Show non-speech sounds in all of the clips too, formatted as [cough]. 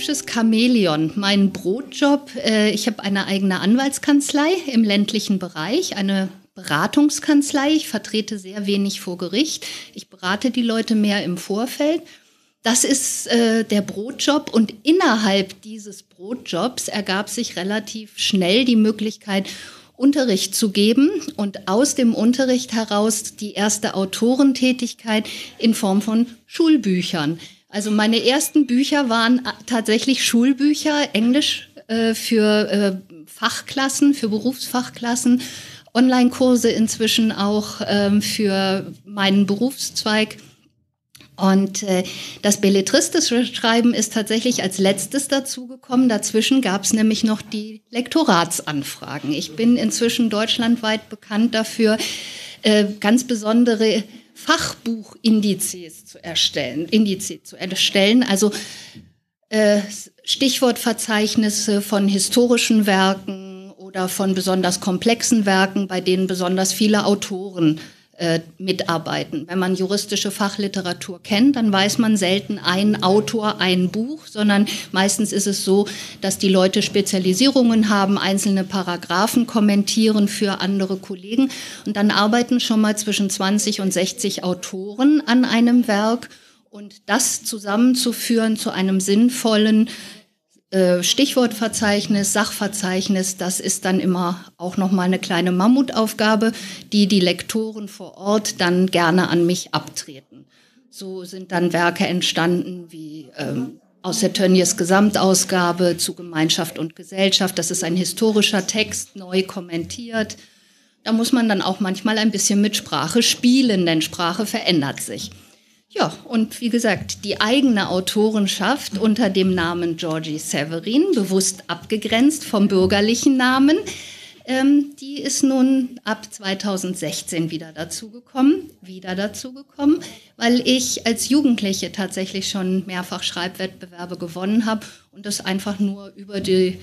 hübsches Chamäleon. Mein Brotjob, äh, ich habe eine eigene Anwaltskanzlei im ländlichen Bereich, eine Beratungskanzlei. Ich vertrete sehr wenig vor Gericht. Ich berate die Leute mehr im Vorfeld. Das ist äh, der Brotjob und innerhalb dieses Brotjobs ergab sich relativ schnell die Möglichkeit, Unterricht zu geben und aus dem Unterricht heraus die erste Autorentätigkeit in Form von Schulbüchern. Also meine ersten Bücher waren tatsächlich Schulbücher, Englisch äh, für äh, Fachklassen, für Berufsfachklassen, Online-Kurse inzwischen auch ähm, für meinen Berufszweig. Und äh, das belletristische Schreiben ist tatsächlich als letztes dazugekommen. Dazwischen gab es nämlich noch die Lektoratsanfragen. Ich bin inzwischen deutschlandweit bekannt dafür, äh, ganz besondere Fachbuchindizes zu erstellen, Indizes zu erstellen, also äh, Stichwortverzeichnisse von historischen Werken oder von besonders komplexen Werken, bei denen besonders viele Autoren äh, mitarbeiten. Wenn man juristische Fachliteratur kennt, dann weiß man selten ein Autor, ein Buch, sondern meistens ist es so, dass die Leute Spezialisierungen haben, einzelne Paragraphen kommentieren für andere Kollegen und dann arbeiten schon mal zwischen 20 und 60 Autoren an einem Werk und das zusammenzuführen zu einem sinnvollen Stichwortverzeichnis, Sachverzeichnis, das ist dann immer auch noch mal eine kleine Mammutaufgabe, die die Lektoren vor Ort dann gerne an mich abtreten. So sind dann Werke entstanden wie ähm, aus der Tönnies Gesamtausgabe zu Gemeinschaft und Gesellschaft. Das ist ein historischer Text, neu kommentiert. Da muss man dann auch manchmal ein bisschen mit Sprache spielen, denn Sprache verändert sich. Ja, und wie gesagt, die eigene Autorenschaft unter dem Namen Georgie Severin, bewusst abgegrenzt vom bürgerlichen Namen, ähm, die ist nun ab 2016 wieder dazugekommen, wieder dazugekommen, weil ich als Jugendliche tatsächlich schon mehrfach Schreibwettbewerbe gewonnen habe und das einfach nur über die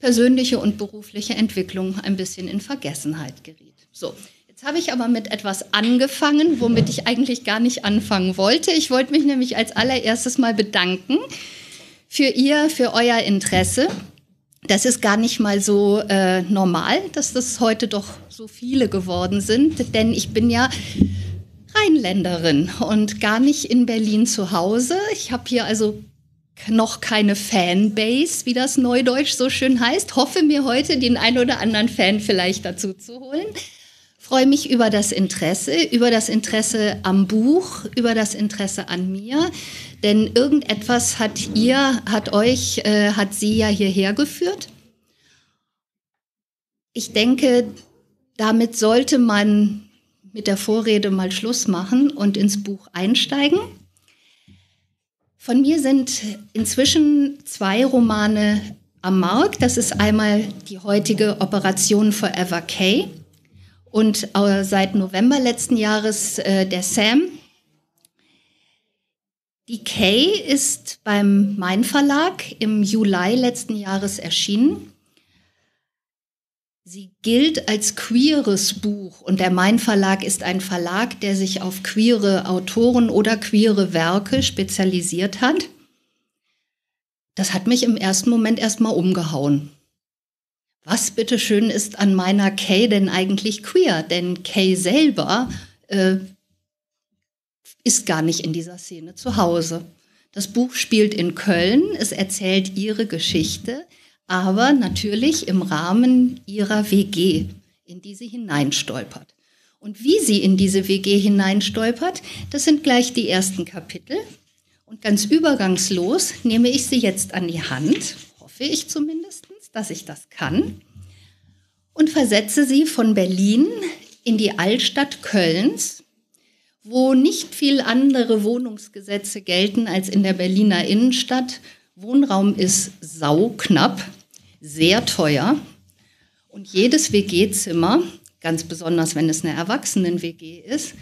persönliche und berufliche Entwicklung ein bisschen in Vergessenheit geriet. So, Jetzt habe ich aber mit etwas angefangen, womit ich eigentlich gar nicht anfangen wollte. Ich wollte mich nämlich als allererstes mal bedanken für Ihr, für euer Interesse. Das ist gar nicht mal so äh, normal, dass das heute doch so viele geworden sind, denn ich bin ja Rheinländerin und gar nicht in Berlin zu Hause. Ich habe hier also noch keine Fanbase, wie das Neudeutsch so schön heißt. Hoffe mir heute den ein oder anderen Fan vielleicht dazu zu holen freue mich über das Interesse, über das Interesse am Buch, über das Interesse an mir. Denn irgendetwas hat ihr, hat euch, äh, hat sie ja hierher geführt. Ich denke, damit sollte man mit der Vorrede mal Schluss machen und ins Buch einsteigen. Von mir sind inzwischen zwei Romane am Markt. Das ist einmal die heutige Operation Forever K und äh, seit November letzten Jahres äh, der Sam. Die Kay ist beim Mein Verlag im Juli letzten Jahres erschienen. Sie gilt als queeres Buch und der Mein Verlag ist ein Verlag, der sich auf queere Autoren oder queere Werke spezialisiert hat. Das hat mich im ersten Moment erstmal umgehauen was bitteschön ist an meiner Kay denn eigentlich queer? Denn Kay selber äh, ist gar nicht in dieser Szene zu Hause. Das Buch spielt in Köln, es erzählt ihre Geschichte, aber natürlich im Rahmen ihrer WG, in die sie hineinstolpert. Und wie sie in diese WG hineinstolpert, das sind gleich die ersten Kapitel. Und ganz übergangslos nehme ich sie jetzt an die Hand, hoffe ich zumindest dass ich das kann und versetze sie von Berlin in die Altstadt Kölns, wo nicht viel andere Wohnungsgesetze gelten als in der Berliner Innenstadt. Wohnraum ist sauknapp, sehr teuer und jedes WG-Zimmer, ganz besonders wenn es eine Erwachsenen-WG ist,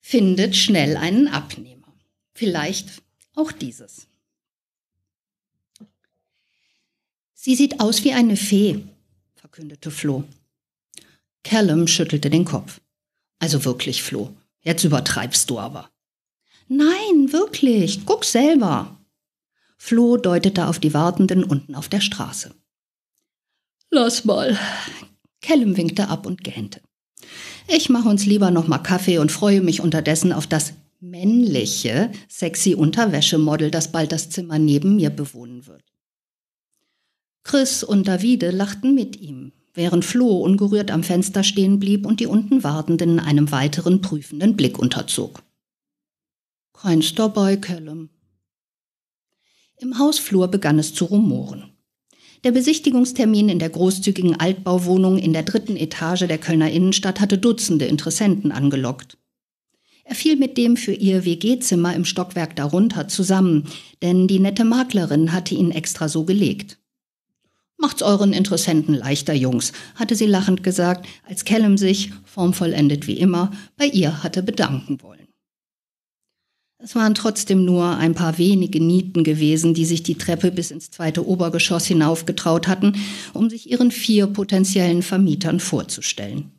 findet schnell einen Abnehmer. Vielleicht auch dieses. Sie sieht aus wie eine Fee, verkündete Flo. Callum schüttelte den Kopf. Also wirklich, Flo, jetzt übertreibst du aber. Nein, wirklich, guck selber. Flo deutete auf die Wartenden unten auf der Straße. Lass mal. Callum winkte ab und gähnte. Ich mache uns lieber noch mal Kaffee und freue mich unterdessen auf das männliche, sexy Unterwäschemodel, das bald das Zimmer neben mir bewohnen wird. Chris und Davide lachten mit ihm, während Flo ungerührt am Fenster stehen blieb und die unten Wartenden einem weiteren prüfenden Blick unterzog. Keins dabei, Callum. Im Hausflur begann es zu rumoren. Der Besichtigungstermin in der großzügigen Altbauwohnung in der dritten Etage der Kölner Innenstadt hatte Dutzende Interessenten angelockt. Er fiel mit dem für ihr WG-Zimmer im Stockwerk darunter zusammen, denn die nette Maklerin hatte ihn extra so gelegt. Macht's euren Interessenten leichter, Jungs, hatte sie lachend gesagt, als Callum sich, formvollendet wie immer, bei ihr hatte bedanken wollen. Es waren trotzdem nur ein paar wenige Nieten gewesen, die sich die Treppe bis ins zweite Obergeschoss hinaufgetraut hatten, um sich ihren vier potenziellen Vermietern vorzustellen.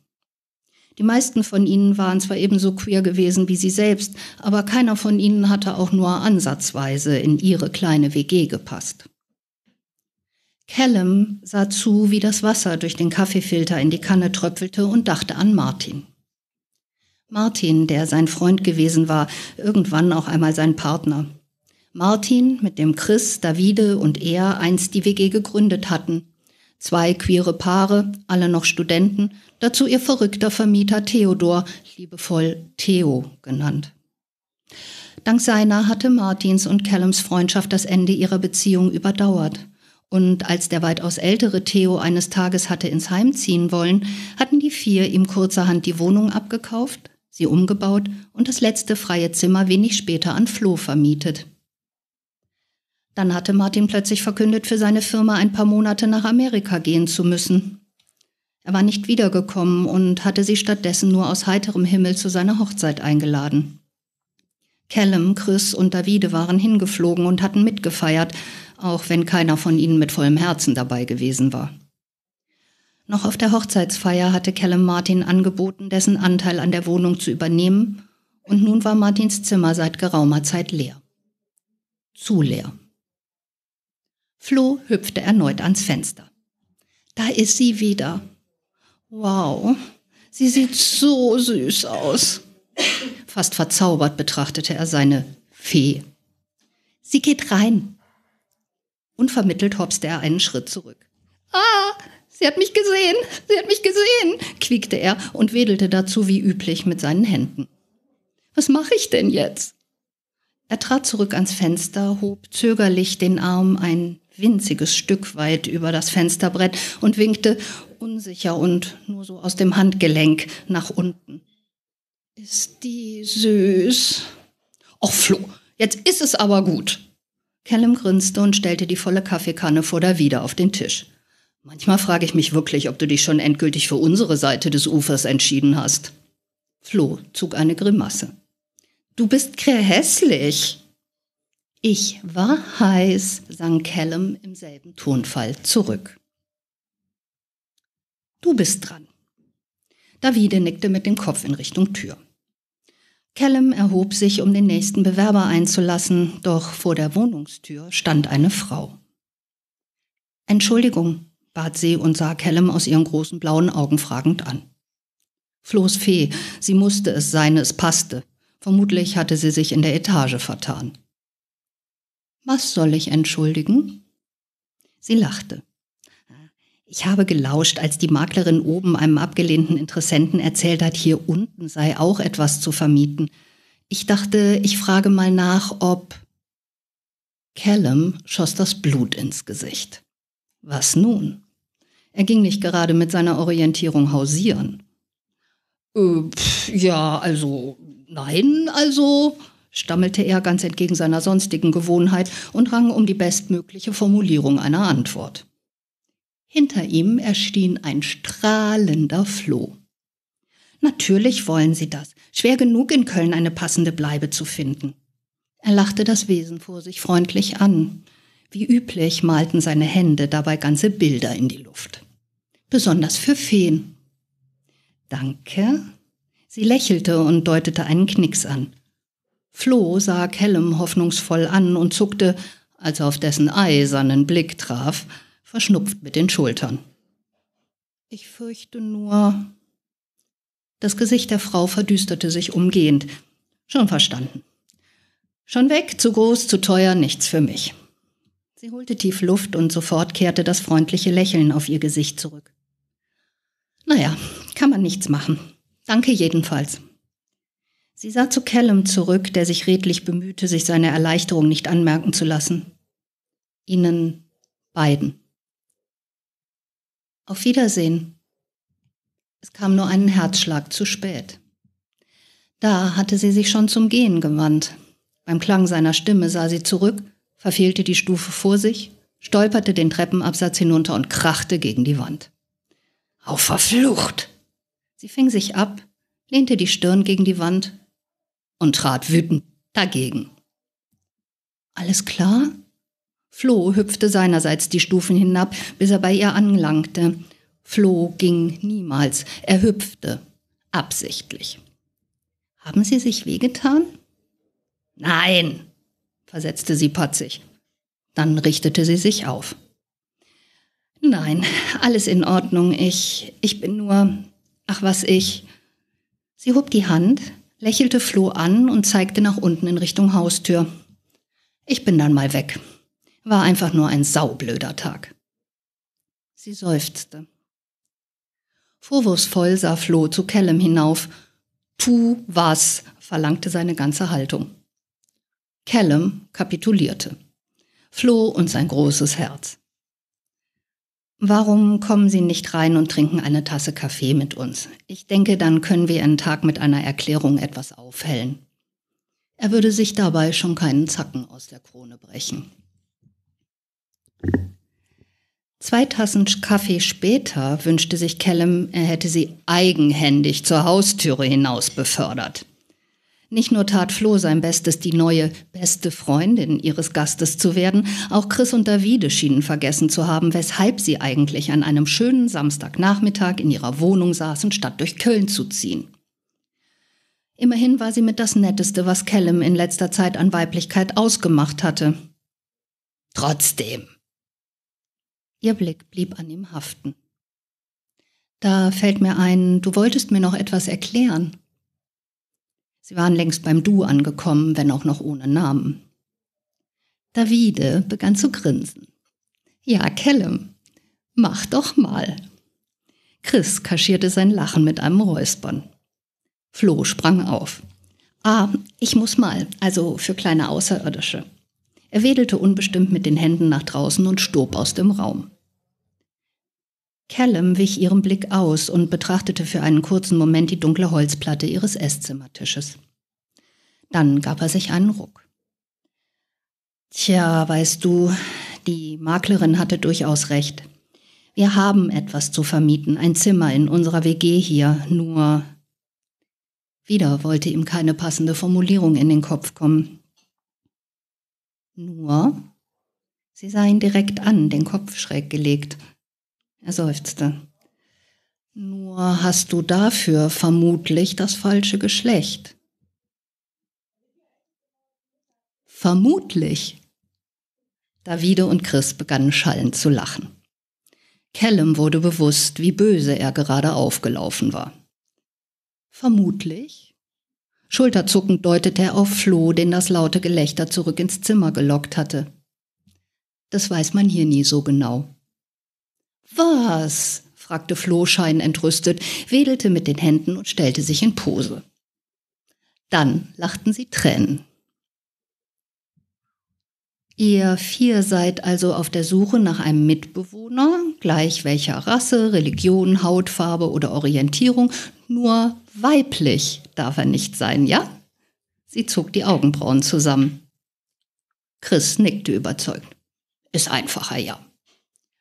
Die meisten von ihnen waren zwar ebenso queer gewesen wie sie selbst, aber keiner von ihnen hatte auch nur ansatzweise in ihre kleine WG gepasst. Callum sah zu, wie das Wasser durch den Kaffeefilter in die Kanne tröpfelte und dachte an Martin. Martin, der sein Freund gewesen war, irgendwann auch einmal sein Partner. Martin, mit dem Chris, Davide und er einst die WG gegründet hatten. Zwei queere Paare, alle noch Studenten, dazu ihr verrückter Vermieter Theodor, liebevoll Theo genannt. Dank seiner hatte Martins und Callums Freundschaft das Ende ihrer Beziehung überdauert. Und als der weitaus ältere Theo eines Tages hatte ins Heim ziehen wollen, hatten die vier ihm kurzerhand die Wohnung abgekauft, sie umgebaut und das letzte freie Zimmer wenig später an Flo vermietet. Dann hatte Martin plötzlich verkündet, für seine Firma ein paar Monate nach Amerika gehen zu müssen. Er war nicht wiedergekommen und hatte sie stattdessen nur aus heiterem Himmel zu seiner Hochzeit eingeladen. Callum, Chris und Davide waren hingeflogen und hatten mitgefeiert, auch wenn keiner von ihnen mit vollem Herzen dabei gewesen war. Noch auf der Hochzeitsfeier hatte Callum Martin angeboten, dessen Anteil an der Wohnung zu übernehmen, und nun war Martins Zimmer seit geraumer Zeit leer. Zu leer. Flo hüpfte erneut ans Fenster. Da ist sie wieder. Wow, sie sieht so süß aus. Fast verzaubert betrachtete er seine Fee. Sie geht rein. Unvermittelt hopste er einen Schritt zurück. Ah, Sie hat mich gesehen, sie hat mich gesehen, quiekte er und wedelte dazu wie üblich mit seinen Händen. Was mache ich denn jetzt? Er trat zurück ans Fenster, hob zögerlich den Arm ein winziges Stück weit über das Fensterbrett und winkte unsicher und nur so aus dem Handgelenk nach unten. Ist die süß? Och, Flo, jetzt ist es aber gut. Callum grinste und stellte die volle Kaffeekanne vor der Wieder auf den Tisch. Manchmal frage ich mich wirklich, ob du dich schon endgültig für unsere Seite des Ufers entschieden hast. Flo zog eine Grimasse. Du bist hässlich. Ich war heiß, sang Callum im selben Tonfall zurück. Du bist dran. Davide nickte mit dem Kopf in Richtung Tür. Callum erhob sich, um den nächsten Bewerber einzulassen, doch vor der Wohnungstür stand eine Frau. Entschuldigung, bat sie und sah Callum aus ihren großen blauen Augen fragend an. Flo's Fee, sie musste es sein, es passte. Vermutlich hatte sie sich in der Etage vertan. Was soll ich entschuldigen? Sie lachte. Ich habe gelauscht, als die Maklerin oben einem abgelehnten Interessenten erzählt hat, hier unten sei auch etwas zu vermieten. Ich dachte, ich frage mal nach, ob. Callum schoss das Blut ins Gesicht. Was nun? Er ging nicht gerade mit seiner Orientierung hausieren. Äh, pf, ja, also, nein, also, stammelte er ganz entgegen seiner sonstigen Gewohnheit und rang um die bestmögliche Formulierung einer Antwort. Hinter ihm erschien ein strahlender Floh. Natürlich wollen Sie das. Schwer genug in Köln eine passende Bleibe zu finden. Er lachte das Wesen vor sich freundlich an. Wie üblich malten seine Hände dabei ganze Bilder in die Luft besonders für Feen. Danke. Sie lächelte und deutete einen Knicks an. Flo sah Callum hoffnungsvoll an und zuckte, als er auf dessen eisernen Blick traf, verschnupft mit den Schultern. Ich fürchte nur. Das Gesicht der Frau verdüsterte sich umgehend. Schon verstanden. Schon weg, zu groß, zu teuer, nichts für mich. Sie holte tief Luft und sofort kehrte das freundliche Lächeln auf ihr Gesicht zurück. Naja, kann man nichts machen. Danke jedenfalls. Sie sah zu Callum zurück, der sich redlich bemühte, sich seine Erleichterung nicht anmerken zu lassen. Ihnen beiden. Auf Wiedersehen. Es kam nur einen Herzschlag zu spät. Da hatte sie sich schon zum Gehen gewandt. Beim Klang seiner Stimme sah sie zurück, verfehlte die Stufe vor sich, stolperte den Treppenabsatz hinunter und krachte gegen die Wand. Auf verflucht! Sie fing sich ab, lehnte die Stirn gegen die Wand und trat wütend dagegen. Alles klar? Flo hüpfte seinerseits die Stufen hinab, bis er bei ihr anlangte. Flo ging niemals, er hüpfte, absichtlich. Haben Sie sich wehgetan? Nein, versetzte sie patzig. Dann richtete sie sich auf. Nein, alles in Ordnung. Ich, ich bin nur, ach was ich. Sie hob die Hand, lächelte Flo an und zeigte nach unten in Richtung Haustür. Ich bin dann mal weg. War einfach nur ein saublöder Tag. Sie seufzte. Vorwurfsvoll sah Flo zu Callum hinauf. Tu was, verlangte seine ganze Haltung. Callum kapitulierte. Flo und sein großes Herz. Warum kommen Sie nicht rein und trinken eine Tasse Kaffee mit uns? Ich denke, dann können wir Ihren Tag mit einer Erklärung etwas aufhellen. Er würde sich dabei schon keinen Zacken aus der Krone brechen. Zwei Tassen Kaffee später wünschte sich Callum, er hätte sie eigenhändig zur Haustüre hinaus befördert. Nicht nur tat Flo sein Bestes, die neue beste Freundin ihres Gastes zu werden, auch Chris und Davide schienen vergessen zu haben, weshalb sie eigentlich an einem schönen Samstagnachmittag in ihrer Wohnung saßen, statt durch Köln zu ziehen. Immerhin war sie mit das Netteste, was Callum in letzter Zeit an Weiblichkeit ausgemacht hatte. Trotzdem. Ihr Blick blieb an ihm haften. Da fällt mir ein, du wolltest mir noch etwas erklären. Sie waren längst beim Du angekommen, wenn auch noch ohne Namen. Davide begann zu grinsen. Ja, Callum, mach doch mal. Chris kaschierte sein Lachen mit einem Räuspern. Flo sprang auf. Ah, ich muss mal, also für kleine Außerirdische. Er wedelte unbestimmt mit den Händen nach draußen und stob aus dem Raum. Callum wich ihrem Blick aus und betrachtete für einen kurzen Moment die dunkle Holzplatte ihres Esszimmertisches. Dann gab er sich einen Ruck. Tja, weißt du, die Maklerin hatte durchaus recht. Wir haben etwas zu vermieten, ein Zimmer in unserer WG hier, nur. Wieder wollte ihm keine passende Formulierung in den Kopf kommen. Nur? Sie sah ihn direkt an, den Kopf schräg gelegt. Er seufzte. Nur hast du dafür vermutlich das falsche Geschlecht. Vermutlich. Davide und Chris begannen schallend zu lachen. Callum wurde bewusst, wie böse er gerade aufgelaufen war. Vermutlich? Schulterzuckend deutete er auf Flo, den das laute Gelächter zurück ins Zimmer gelockt hatte. Das weiß man hier nie so genau. Was? fragte Flo scheinentrüstet, wedelte mit den Händen und stellte sich in Pose. Dann lachten sie Tränen. Ihr vier seid also auf der Suche nach einem Mitbewohner, gleich welcher Rasse, Religion, Hautfarbe oder Orientierung, nur weiblich darf er nicht sein, ja? Sie zog die Augenbrauen zusammen. Chris nickte überzeugt. Ist einfacher, ja.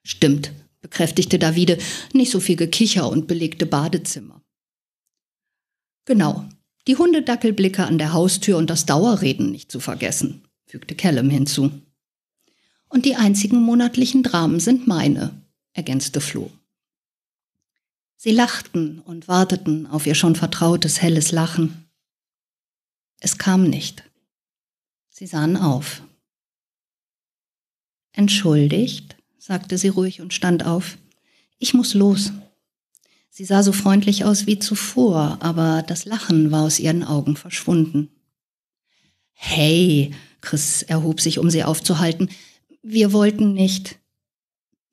Stimmt, bekräftigte Davide, nicht so viel Gekicher und belegte Badezimmer. Genau, die Hundedackelblicke an der Haustür und das Dauerreden nicht zu vergessen, fügte Callum hinzu. Und die einzigen monatlichen Dramen sind meine, ergänzte Flo. Sie lachten und warteten auf ihr schon vertrautes helles Lachen. Es kam nicht. Sie sahen auf. Entschuldigt, sagte sie ruhig und stand auf. Ich muss los. Sie sah so freundlich aus wie zuvor, aber das Lachen war aus ihren Augen verschwunden. Hey, Chris erhob sich, um sie aufzuhalten. Wir wollten nicht.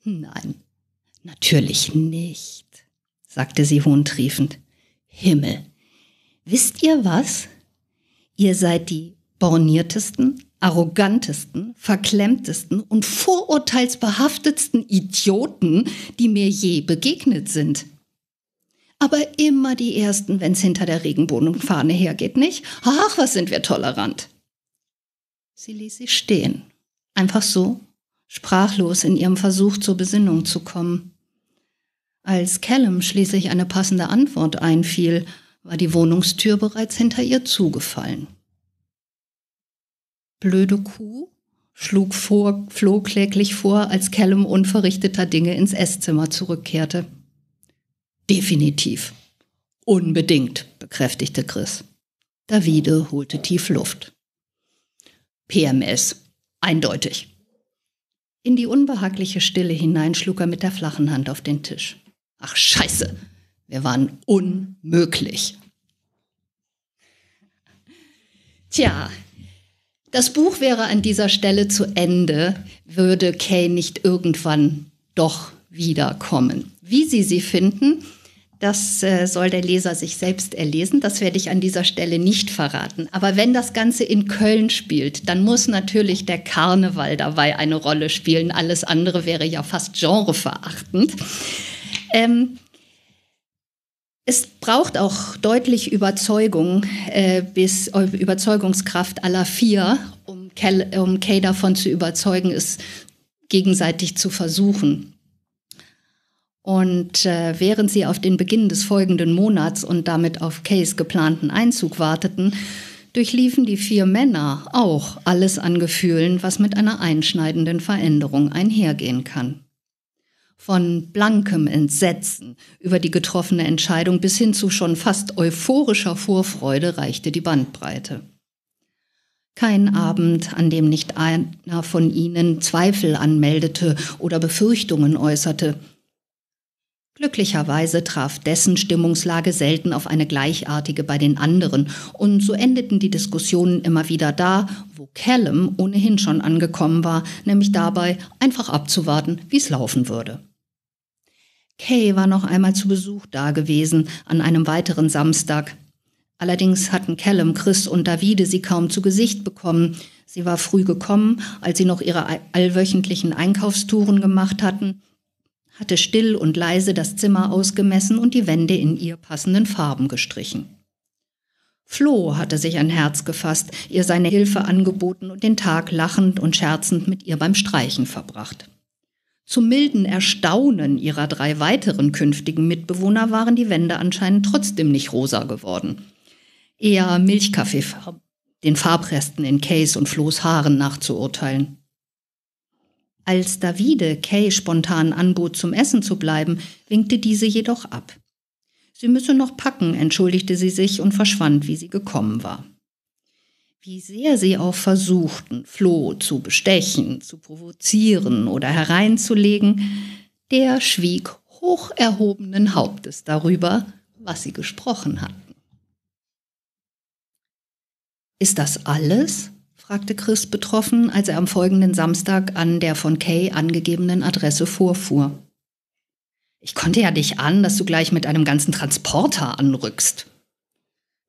Nein, natürlich nicht, sagte sie hohntriefend. Himmel, wisst ihr was? Ihr seid die borniertesten, arrogantesten, verklemmtesten und vorurteilsbehaftetsten Idioten, die mir je begegnet sind. Aber immer die Ersten, wenn's hinter der Regenbogenfahne hergeht, nicht? Ach, was sind wir tolerant. Sie ließ sich stehen, einfach so, sprachlos in ihrem Versuch zur Besinnung zu kommen. Als Callum schließlich eine passende Antwort einfiel, war die Wohnungstür bereits hinter ihr zugefallen. Blöde Kuh, schlug vor, Flo kläglich vor, als Callum unverrichteter Dinge ins Esszimmer zurückkehrte. Definitiv. Unbedingt, bekräftigte Chris. Davide holte tief Luft. PMS. Eindeutig. In die unbehagliche Stille hinein schlug er mit der flachen Hand auf den Tisch. Ach scheiße, wir waren unmöglich. Tja, das Buch wäre an dieser Stelle zu Ende, würde Kay nicht irgendwann doch wiederkommen. Wie Sie sie finden, das äh, soll der Leser sich selbst erlesen. Das werde ich an dieser Stelle nicht verraten. Aber wenn das Ganze in Köln spielt, dann muss natürlich der Karneval dabei eine Rolle spielen. Alles andere wäre ja fast genreverachtend. Ähm, es braucht auch deutlich Überzeugung, äh, bis äh, Überzeugungskraft aller vier, um, Kel, um Kay davon zu überzeugen, es gegenseitig zu versuchen. Und äh, während sie auf den Beginn des folgenden Monats und damit auf Kays geplanten Einzug warteten, durchliefen die vier Männer auch alles an Gefühlen, was mit einer einschneidenden Veränderung einhergehen kann. Von blankem Entsetzen über die getroffene Entscheidung bis hin zu schon fast euphorischer Vorfreude reichte die Bandbreite. Kein Abend, an dem nicht einer von ihnen Zweifel anmeldete oder Befürchtungen äußerte. Glücklicherweise traf dessen Stimmungslage selten auf eine gleichartige bei den anderen, und so endeten die Diskussionen immer wieder da, wo Callum ohnehin schon angekommen war, nämlich dabei, einfach abzuwarten, wie es laufen würde. Kay war noch einmal zu Besuch da gewesen, an einem weiteren Samstag. Allerdings hatten Callum, Chris und Davide sie kaum zu Gesicht bekommen. Sie war früh gekommen, als sie noch ihre allwöchentlichen Einkaufstouren gemacht hatten, hatte still und leise das Zimmer ausgemessen und die Wände in ihr passenden Farben gestrichen. Flo hatte sich ein Herz gefasst, ihr seine Hilfe angeboten und den Tag lachend und scherzend mit ihr beim Streichen verbracht. Zum milden Erstaunen ihrer drei weiteren künftigen Mitbewohner waren die Wände anscheinend trotzdem nicht rosa geworden. Eher Milchkaffeefarben, den Farbresten in Kays und Flo's Haaren nachzuurteilen. Als Davide Kay spontan anbot, zum Essen zu bleiben, winkte diese jedoch ab. Sie müsse noch packen, entschuldigte sie sich und verschwand, wie sie gekommen war. Wie sehr sie auch versuchten, Flo zu bestechen, zu provozieren oder hereinzulegen, der schwieg hoch erhobenen Hauptes darüber, was sie gesprochen hatten. Ist das alles? fragte Chris betroffen, als er am folgenden Samstag an der von Kay angegebenen Adresse vorfuhr. Ich konnte ja nicht an, dass du gleich mit einem ganzen Transporter anrückst.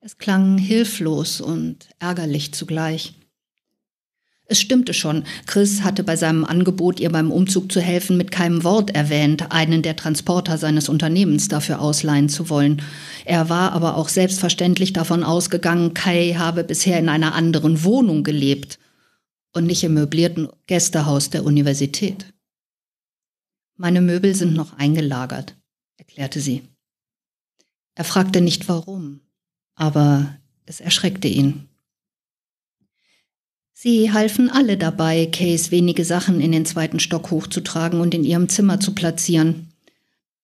Es klang hilflos und ärgerlich zugleich. Es stimmte schon, Chris hatte bei seinem Angebot, ihr beim Umzug zu helfen, mit keinem Wort erwähnt, einen der Transporter seines Unternehmens dafür ausleihen zu wollen. Er war aber auch selbstverständlich davon ausgegangen, Kai habe bisher in einer anderen Wohnung gelebt und nicht im möblierten Gästehaus der Universität. Meine Möbel sind noch eingelagert, erklärte sie. Er fragte nicht warum aber es erschreckte ihn. Sie halfen alle dabei, Kays wenige Sachen in den zweiten Stock hochzutragen und in ihrem Zimmer zu platzieren.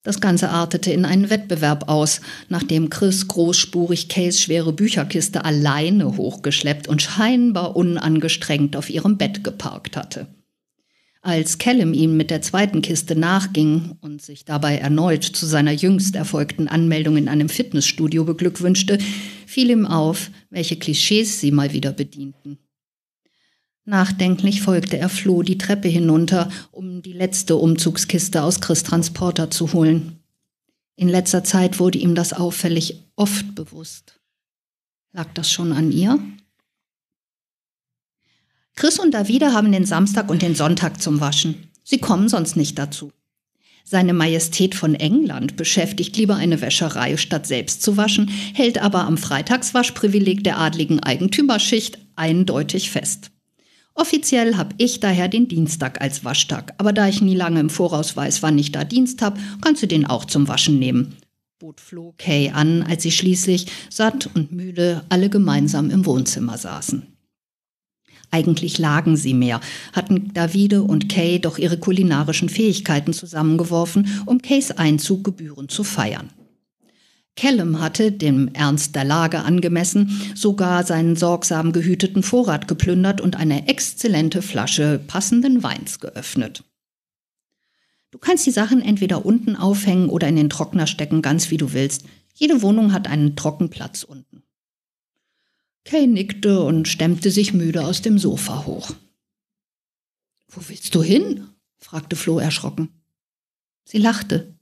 Das Ganze artete in einen Wettbewerb aus, nachdem Chris großspurig Kays schwere Bücherkiste alleine hochgeschleppt und scheinbar unangestrengt auf ihrem Bett geparkt hatte. Als Callum ihm mit der zweiten Kiste nachging und sich dabei erneut zu seiner jüngst erfolgten Anmeldung in einem Fitnessstudio beglückwünschte, fiel ihm auf, welche Klischees sie mal wieder bedienten. Nachdenklich folgte er Flo die Treppe hinunter, um die letzte Umzugskiste aus Chris Transporter zu holen. In letzter Zeit wurde ihm das auffällig oft bewusst. Lag das schon an ihr? Chris und Davide haben den Samstag und den Sonntag zum Waschen. Sie kommen sonst nicht dazu. Seine Majestät von England beschäftigt lieber eine Wäscherei, statt selbst zu waschen, hält aber am Freitagswaschprivileg der adligen Eigentümerschicht eindeutig fest. Offiziell habe ich daher den Dienstag als Waschtag, aber da ich nie lange im Voraus weiß, wann ich da Dienst habe, kannst du den auch zum Waschen nehmen. Bot Flo Kay an, als sie schließlich, satt und müde, alle gemeinsam im Wohnzimmer saßen. Eigentlich lagen sie mehr, hatten Davide und Kay doch ihre kulinarischen Fähigkeiten zusammengeworfen, um Kays Einzug gebührend zu feiern. Callum hatte, dem Ernst der Lage angemessen, sogar seinen sorgsam gehüteten Vorrat geplündert und eine exzellente Flasche passenden Weins geöffnet. Du kannst die Sachen entweder unten aufhängen oder in den Trockner stecken, ganz wie du willst. Jede Wohnung hat einen Trockenplatz unten. Kay nickte und stemmte sich müde aus dem Sofa hoch. Wo willst du hin? fragte Flo erschrocken. Sie lachte.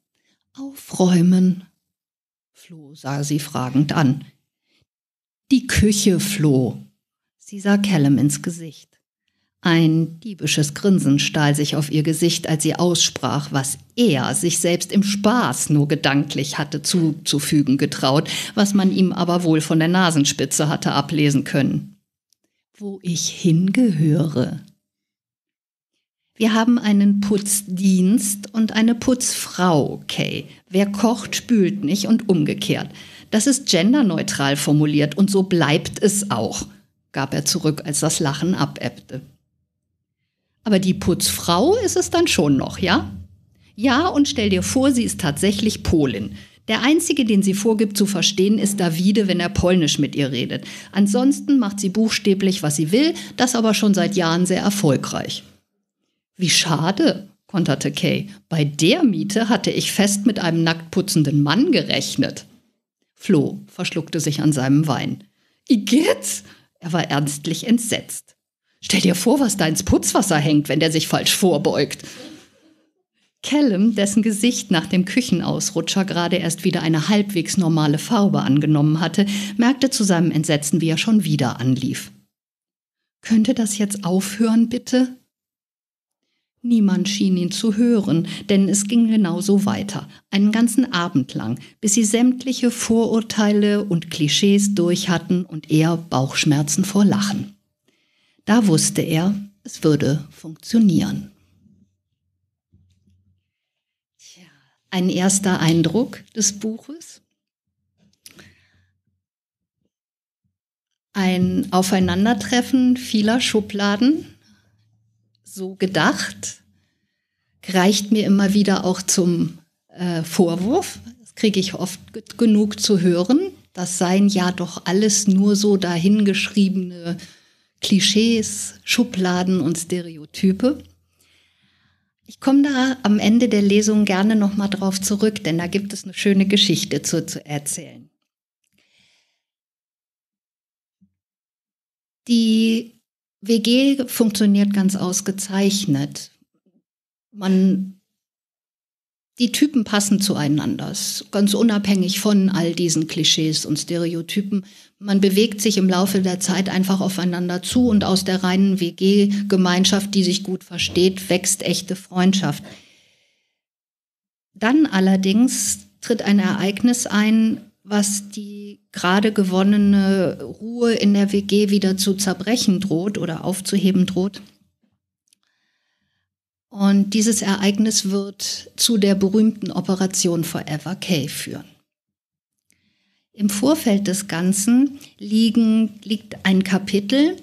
Aufräumen, Flo sah sie fragend an. Die Küche, Flo. Sie sah Callum ins Gesicht. Ein diebisches Grinsen stahl sich auf ihr Gesicht, als sie aussprach, was er sich selbst im Spaß nur gedanklich hatte zuzufügen getraut, was man ihm aber wohl von der Nasenspitze hatte ablesen können. Wo ich hingehöre. Wir haben einen Putzdienst und eine Putzfrau, Kay. Wer kocht, spült nicht und umgekehrt. Das ist genderneutral formuliert und so bleibt es auch, gab er zurück, als das Lachen abebbte. Aber die Putzfrau ist es dann schon noch, ja? Ja, und stell dir vor, sie ist tatsächlich Polin. Der einzige, den sie vorgibt zu verstehen, ist Davide, wenn er polnisch mit ihr redet. Ansonsten macht sie buchstäblich, was sie will, das aber schon seit Jahren sehr erfolgreich. Wie schade, konterte Kay. Bei der Miete hatte ich fest mit einem nackt putzenden Mann gerechnet. Flo verschluckte sich an seinem Wein. Igitt! Er war ernstlich entsetzt. Stell dir vor, was da ins Putzwasser hängt, wenn der sich falsch vorbeugt. Callum, dessen Gesicht nach dem Küchenausrutscher gerade erst wieder eine halbwegs normale Farbe angenommen hatte, merkte zu seinem Entsetzen, wie er schon wieder anlief. Könnte das jetzt aufhören, bitte? Niemand schien ihn zu hören, denn es ging genauso weiter, einen ganzen Abend lang, bis sie sämtliche Vorurteile und Klischees durch hatten und er Bauchschmerzen vor Lachen. Da wusste er, es würde funktionieren. Ein erster Eindruck des Buches. Ein Aufeinandertreffen vieler Schubladen, so gedacht, reicht mir immer wieder auch zum äh, Vorwurf. Das kriege ich oft genug zu hören. Das seien ja doch alles nur so dahingeschriebene Klischees, Schubladen und Stereotype. Ich komme da am Ende der Lesung gerne nochmal drauf zurück, denn da gibt es eine schöne Geschichte zu, zu erzählen. Die WG funktioniert ganz ausgezeichnet. Man, die Typen passen zueinander, ganz unabhängig von all diesen Klischees und Stereotypen. Man bewegt sich im Laufe der Zeit einfach aufeinander zu und aus der reinen WG-Gemeinschaft, die sich gut versteht, wächst echte Freundschaft. Dann allerdings tritt ein Ereignis ein, was die gerade gewonnene Ruhe in der WG wieder zu zerbrechen droht oder aufzuheben droht. Und dieses Ereignis wird zu der berühmten Operation Forever K führen. Im Vorfeld des Ganzen liegen, liegt ein Kapitel,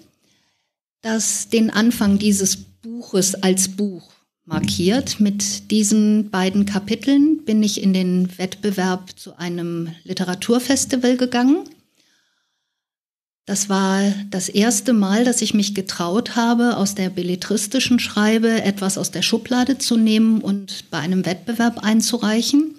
das den Anfang dieses Buches als Buch markiert. Mit diesen beiden Kapiteln bin ich in den Wettbewerb zu einem Literaturfestival gegangen. Das war das erste Mal, dass ich mich getraut habe, aus der belletristischen Schreibe etwas aus der Schublade zu nehmen und bei einem Wettbewerb einzureichen.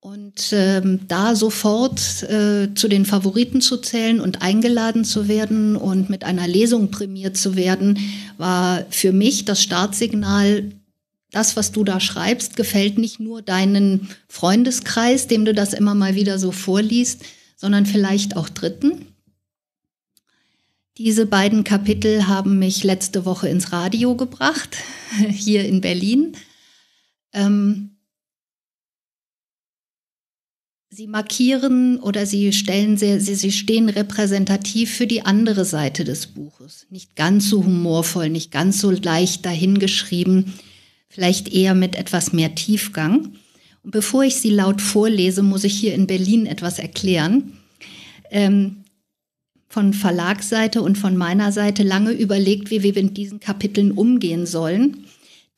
Und ähm, da sofort äh, zu den Favoriten zu zählen und eingeladen zu werden und mit einer Lesung prämiert zu werden, war für mich das Startsignal, das, was du da schreibst, gefällt nicht nur deinen Freundeskreis, dem du das immer mal wieder so vorliest, sondern vielleicht auch Dritten. Diese beiden Kapitel haben mich letzte Woche ins Radio gebracht, [laughs] hier in Berlin. Ähm, Sie markieren oder Sie stellen sehr, Sie, Sie stehen repräsentativ für die andere Seite des Buches. Nicht ganz so humorvoll, nicht ganz so leicht dahingeschrieben, vielleicht eher mit etwas mehr Tiefgang. Und bevor ich sie laut vorlese, muss ich hier in Berlin etwas erklären. Ähm, von Verlagsseite und von meiner Seite lange überlegt, wie wir mit diesen Kapiteln umgehen sollen.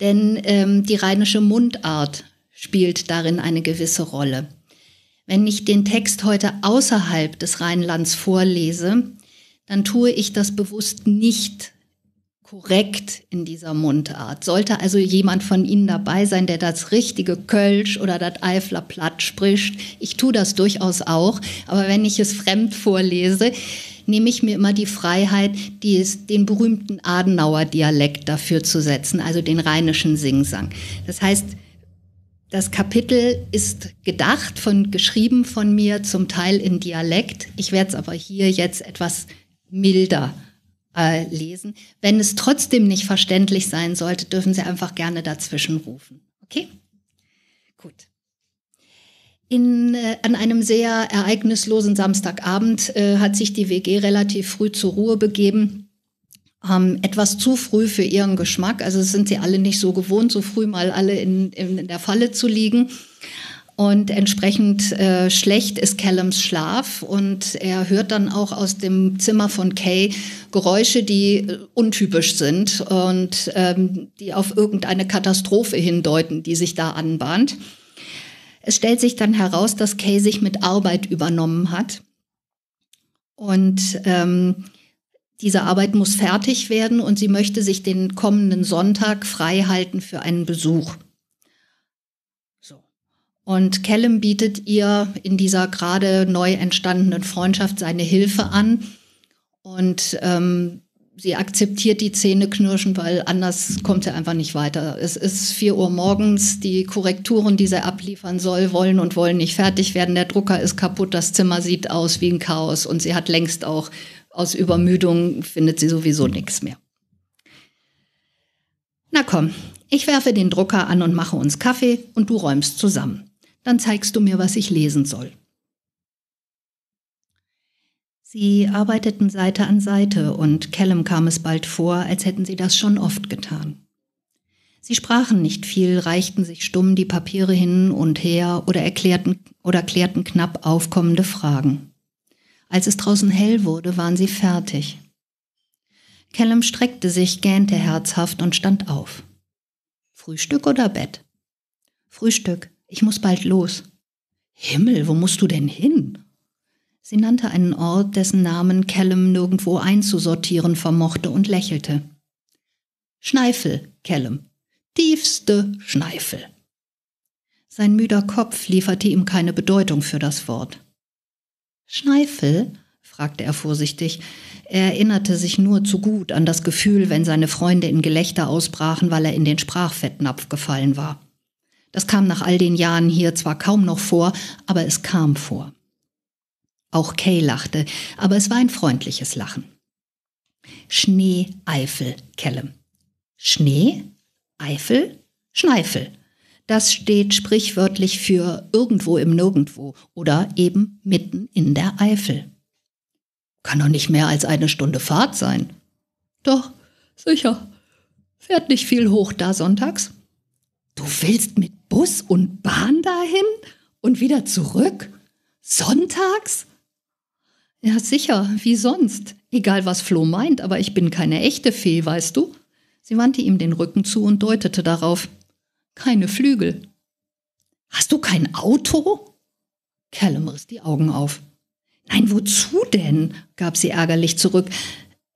Denn ähm, die rheinische Mundart spielt darin eine gewisse Rolle. Wenn ich den Text heute außerhalb des Rheinlands vorlese, dann tue ich das bewusst nicht korrekt in dieser Mundart. Sollte also jemand von Ihnen dabei sein, der das richtige Kölsch oder das Eifler Platt spricht, ich tue das durchaus auch, aber wenn ich es fremd vorlese, nehme ich mir immer die Freiheit, dies, den berühmten Adenauer Dialekt dafür zu setzen, also den rheinischen Singsang. Das heißt, das Kapitel ist gedacht, von, geschrieben von mir, zum Teil in Dialekt. Ich werde es aber hier jetzt etwas milder äh, lesen. Wenn es trotzdem nicht verständlich sein sollte, dürfen Sie einfach gerne dazwischen rufen. Okay? Gut. In, äh, an einem sehr ereignislosen Samstagabend äh, hat sich die WG relativ früh zur Ruhe begeben ähm, etwas zu früh für ihren Geschmack. Also sind sie alle nicht so gewohnt, so früh mal alle in, in, in der Falle zu liegen. Und entsprechend äh, schlecht ist Callums Schlaf und er hört dann auch aus dem Zimmer von Kay Geräusche, die äh, untypisch sind und ähm, die auf irgendeine Katastrophe hindeuten, die sich da anbahnt. Es stellt sich dann heraus, dass Kay sich mit Arbeit übernommen hat und ähm, diese Arbeit muss fertig werden und sie möchte sich den kommenden Sonntag frei halten für einen Besuch. Und Callum bietet ihr in dieser gerade neu entstandenen Freundschaft seine Hilfe an und ähm, sie akzeptiert die Zähne knirschen, weil anders kommt sie einfach nicht weiter. Es ist vier Uhr morgens, die Korrekturen, die sie abliefern soll, wollen und wollen nicht fertig werden. Der Drucker ist kaputt, das Zimmer sieht aus wie ein Chaos und sie hat längst auch aus Übermüdung findet sie sowieso nichts mehr. Na komm, ich werfe den Drucker an und mache uns Kaffee und du räumst zusammen. Dann zeigst du mir, was ich lesen soll. Sie arbeiteten Seite an Seite und Callum kam es bald vor, als hätten sie das schon oft getan. Sie sprachen nicht viel, reichten sich stumm die Papiere hin und her oder erklärten oder klärten knapp aufkommende Fragen. Als es draußen hell wurde, waren sie fertig. Callum streckte sich, gähnte herzhaft und stand auf. Frühstück oder Bett? Frühstück. Ich muss bald los. Himmel, wo musst du denn hin? Sie nannte einen Ort, dessen Namen Callum nirgendwo einzusortieren vermochte und lächelte. Schneifel, Callum. Tiefste Schneifel. Sein müder Kopf lieferte ihm keine Bedeutung für das Wort. Schneifel? fragte er vorsichtig. Er erinnerte sich nur zu gut an das Gefühl, wenn seine Freunde in Gelächter ausbrachen, weil er in den Sprachfettnapf gefallen war. Das kam nach all den Jahren hier zwar kaum noch vor, aber es kam vor. Auch Kay lachte, aber es war ein freundliches Lachen. Schnee, Eifel, Kellem. Schnee, Eifel, Schneifel. Das steht sprichwörtlich für irgendwo im Nirgendwo oder eben mitten in der Eifel. Kann doch nicht mehr als eine Stunde Fahrt sein. Doch, sicher. Fährt nicht viel hoch da sonntags. Du willst mit Bus und Bahn dahin und wieder zurück? Sonntags? Ja, sicher, wie sonst. Egal, was Flo meint, aber ich bin keine echte Fee, weißt du? Sie wandte ihm den Rücken zu und deutete darauf. Keine Flügel. Hast du kein Auto? Callum riss die Augen auf. Nein, wozu denn? gab sie ärgerlich zurück,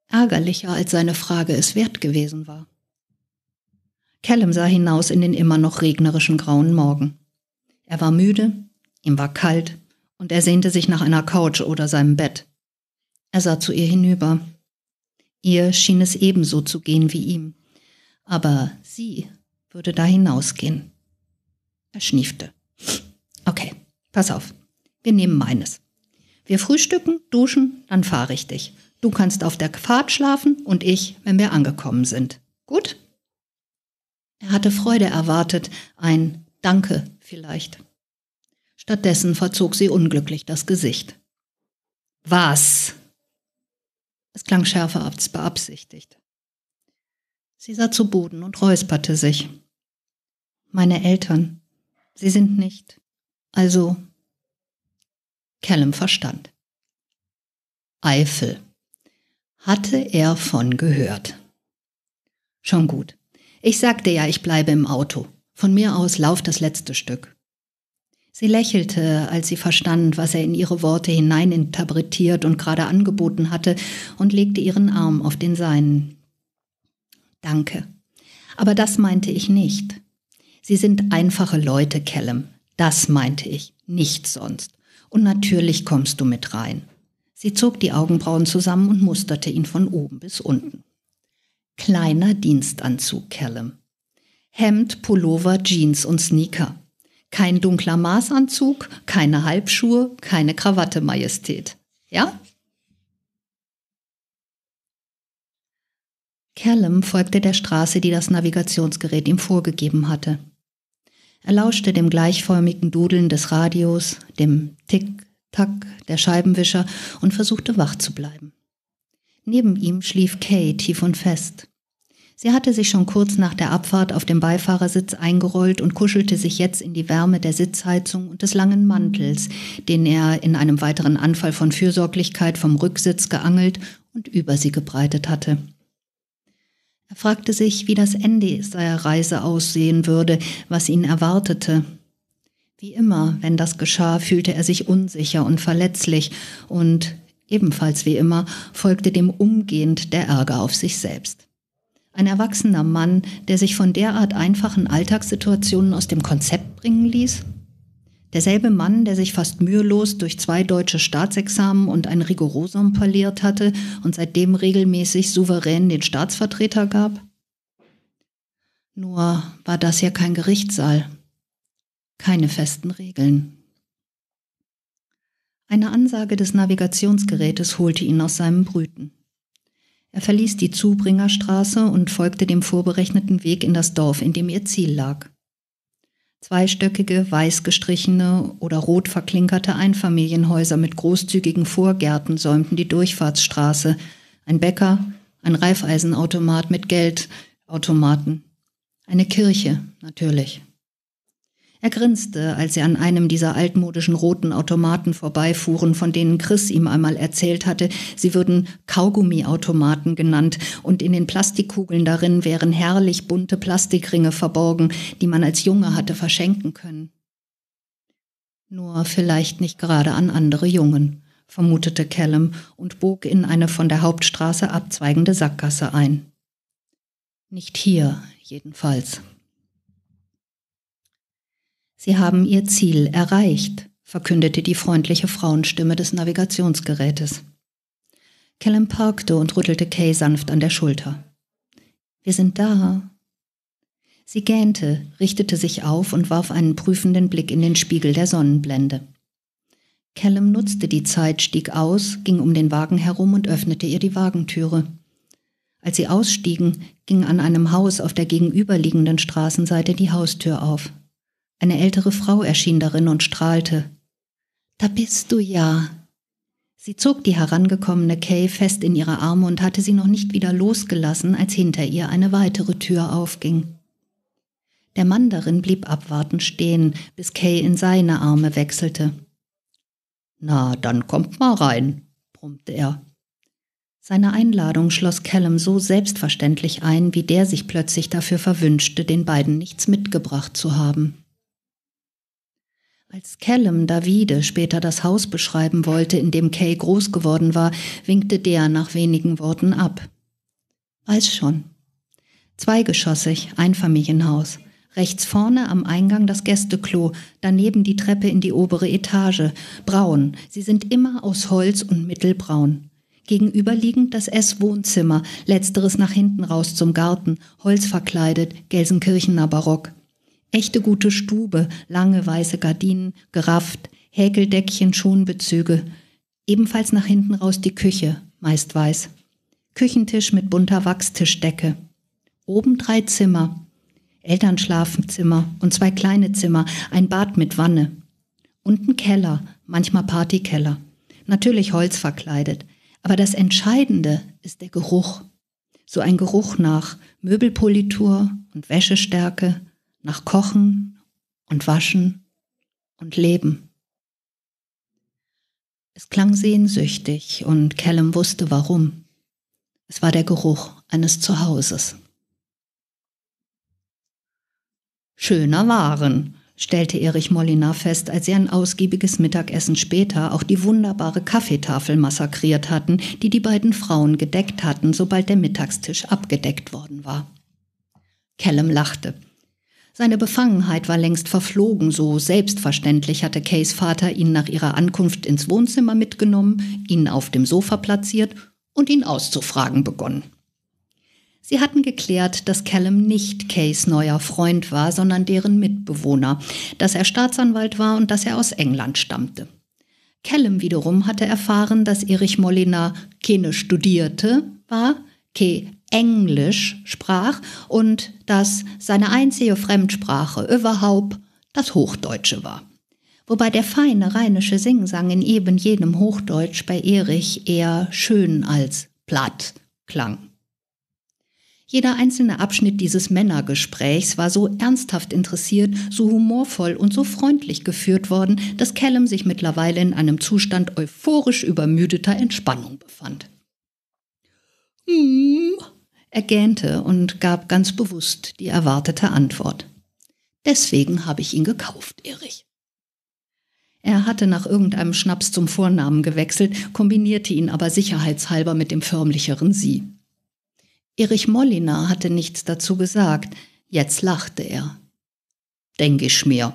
ärgerlicher als seine Frage es wert gewesen war. Callum sah hinaus in den immer noch regnerischen grauen Morgen. Er war müde, ihm war kalt und er sehnte sich nach einer Couch oder seinem Bett. Er sah zu ihr hinüber. Ihr schien es ebenso zu gehen wie ihm, aber sie würde da hinausgehen. Er schniefte. Okay, pass auf, wir nehmen meines. Wir frühstücken, duschen, dann fahre ich dich. Du kannst auf der Fahrt schlafen und ich, wenn wir angekommen sind. Gut? Er hatte Freude erwartet, ein Danke vielleicht. Stattdessen verzog sie unglücklich das Gesicht. Was? Es klang schärfer als beabsichtigt. Sie sah zu Boden und räusperte sich. Meine Eltern, sie sind nicht. Also. Callum verstand. Eifel. Hatte er von gehört. Schon gut. Ich sagte ja, ich bleibe im Auto. Von mir aus lauf das letzte Stück. Sie lächelte, als sie verstand, was er in ihre Worte hineininterpretiert und gerade angeboten hatte, und legte ihren Arm auf den seinen. Danke. Aber das meinte ich nicht. Sie sind einfache Leute, Callum. Das meinte ich, nichts sonst. Und natürlich kommst du mit rein. Sie zog die Augenbrauen zusammen und musterte ihn von oben bis unten. Kleiner Dienstanzug, Callum. Hemd, Pullover, Jeans und Sneaker. Kein dunkler Maßanzug, keine Halbschuhe, keine Krawatte, Majestät. Ja? Callum folgte der Straße, die das Navigationsgerät ihm vorgegeben hatte. Er lauschte dem gleichförmigen Dudeln des Radios, dem Tick-Tack der Scheibenwischer und versuchte wach zu bleiben. Neben ihm schlief Kay tief und fest. Sie hatte sich schon kurz nach der Abfahrt auf dem Beifahrersitz eingerollt und kuschelte sich jetzt in die Wärme der Sitzheizung und des langen Mantels, den er in einem weiteren Anfall von Fürsorglichkeit vom Rücksitz geangelt und über sie gebreitet hatte. Er fragte sich, wie das Ende seiner Reise aussehen würde, was ihn erwartete. Wie immer, wenn das geschah, fühlte er sich unsicher und verletzlich und ebenfalls wie immer folgte dem umgehend der Ärger auf sich selbst. Ein erwachsener Mann, der sich von derart einfachen Alltagssituationen aus dem Konzept bringen ließ? Derselbe Mann, der sich fast mühelos durch zwei deutsche Staatsexamen und ein Rigorosum poliert hatte und seitdem regelmäßig souverän den Staatsvertreter gab? Nur war das ja kein Gerichtssaal. Keine festen Regeln. Eine Ansage des Navigationsgerätes holte ihn aus seinem Brüten. Er verließ die Zubringerstraße und folgte dem vorberechneten Weg in das Dorf, in dem ihr Ziel lag. Zweistöckige, weiß gestrichene oder rot verklinkerte Einfamilienhäuser mit großzügigen Vorgärten säumten die Durchfahrtsstraße. Ein Bäcker, ein Reifeisenautomat mit Geldautomaten. Eine Kirche, natürlich. Er grinste, als sie an einem dieser altmodischen roten Automaten vorbeifuhren, von denen Chris ihm einmal erzählt hatte, sie würden Kaugummiautomaten genannt und in den Plastikkugeln darin wären herrlich bunte Plastikringe verborgen, die man als Junge hatte verschenken können. Nur vielleicht nicht gerade an andere Jungen, vermutete Callum und bog in eine von der Hauptstraße abzweigende Sackgasse ein. Nicht hier, jedenfalls. Sie haben Ihr Ziel erreicht, verkündete die freundliche Frauenstimme des Navigationsgerätes. Callum parkte und rüttelte Kay sanft an der Schulter. Wir sind da. Sie gähnte, richtete sich auf und warf einen prüfenden Blick in den Spiegel der Sonnenblende. Callum nutzte die Zeit, stieg aus, ging um den Wagen herum und öffnete ihr die Wagentüre. Als sie ausstiegen, ging an einem Haus auf der gegenüberliegenden Straßenseite die Haustür auf. Eine ältere Frau erschien darin und strahlte. Da bist du ja. Sie zog die herangekommene Kay fest in ihre Arme und hatte sie noch nicht wieder losgelassen, als hinter ihr eine weitere Tür aufging. Der Mann darin blieb abwartend stehen, bis Kay in seine Arme wechselte. Na, dann kommt mal rein, brummte er. Seine Einladung schloss Callum so selbstverständlich ein, wie der sich plötzlich dafür verwünschte, den beiden nichts mitgebracht zu haben. Als Callum Davide später das Haus beschreiben wollte, in dem Kay groß geworden war, winkte der nach wenigen Worten ab. Weiß schon. Zweigeschossig, Einfamilienhaus. Rechts vorne am Eingang das Gästeklo, daneben die Treppe in die obere Etage. Braun. Sie sind immer aus Holz und mittelbraun. Gegenüberliegend das Esswohnzimmer, letzteres nach hinten raus zum Garten, holzverkleidet, Gelsenkirchener Barock. Echte gute Stube, lange weiße Gardinen, gerafft, Häkeldeckchen, Schonbezüge. Ebenfalls nach hinten raus die Küche, meist weiß. Küchentisch mit bunter Wachstischdecke. Oben drei Zimmer. Elternschlafenzimmer und zwei kleine Zimmer, ein Bad mit Wanne. Unten Keller, manchmal Partykeller. Natürlich Holz verkleidet. Aber das Entscheidende ist der Geruch. So ein Geruch nach Möbelpolitur und Wäschestärke, nach Kochen und Waschen und Leben. Es klang sehnsüchtig und Callum wusste warum. Es war der Geruch eines Zuhauses. Schöner Waren, stellte Erich Mollinar fest, als sie ein ausgiebiges Mittagessen später auch die wunderbare Kaffeetafel massakriert hatten, die die beiden Frauen gedeckt hatten, sobald der Mittagstisch abgedeckt worden war. Callum lachte. Seine Befangenheit war längst verflogen, so selbstverständlich hatte Kays Vater ihn nach ihrer Ankunft ins Wohnzimmer mitgenommen, ihn auf dem Sofa platziert und ihn auszufragen begonnen. Sie hatten geklärt, dass Callum nicht Kays neuer Freund war, sondern deren Mitbewohner, dass er Staatsanwalt war und dass er aus England stammte. Callum wiederum hatte erfahren, dass Erich Molina keine studierte war, ke Englisch sprach und dass seine einzige Fremdsprache überhaupt das Hochdeutsche war. Wobei der feine rheinische Singsang in eben jenem Hochdeutsch bei Erich eher schön als platt klang. Jeder einzelne Abschnitt dieses Männergesprächs war so ernsthaft interessiert, so humorvoll und so freundlich geführt worden, dass Callum sich mittlerweile in einem Zustand euphorisch übermüdeter Entspannung befand. Hm, er gähnte und gab ganz bewusst die erwartete Antwort. Deswegen habe ich ihn gekauft, Erich. Er hatte nach irgendeinem Schnaps zum Vornamen gewechselt, kombinierte ihn aber sicherheitshalber mit dem förmlicheren Sie. Erich Mollinar hatte nichts dazu gesagt, jetzt lachte er. Denk ich mir.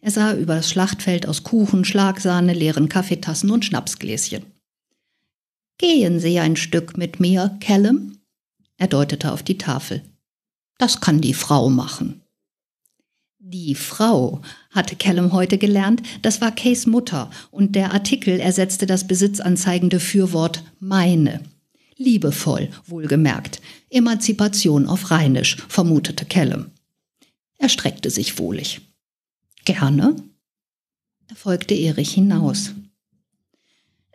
Er sah über das Schlachtfeld aus Kuchen, Schlagsahne, leeren Kaffeetassen und Schnapsgläschen. Gehen Sie ein Stück mit mir, Callum? Er deutete auf die Tafel. Das kann die Frau machen. Die Frau, hatte Callum heute gelernt, das war Kays Mutter und der Artikel ersetzte das besitzanzeigende Fürwort meine. Liebevoll, wohlgemerkt. Emanzipation auf Rheinisch, vermutete Callum. Er streckte sich wohlig. Gerne? Da folgte Erich hinaus.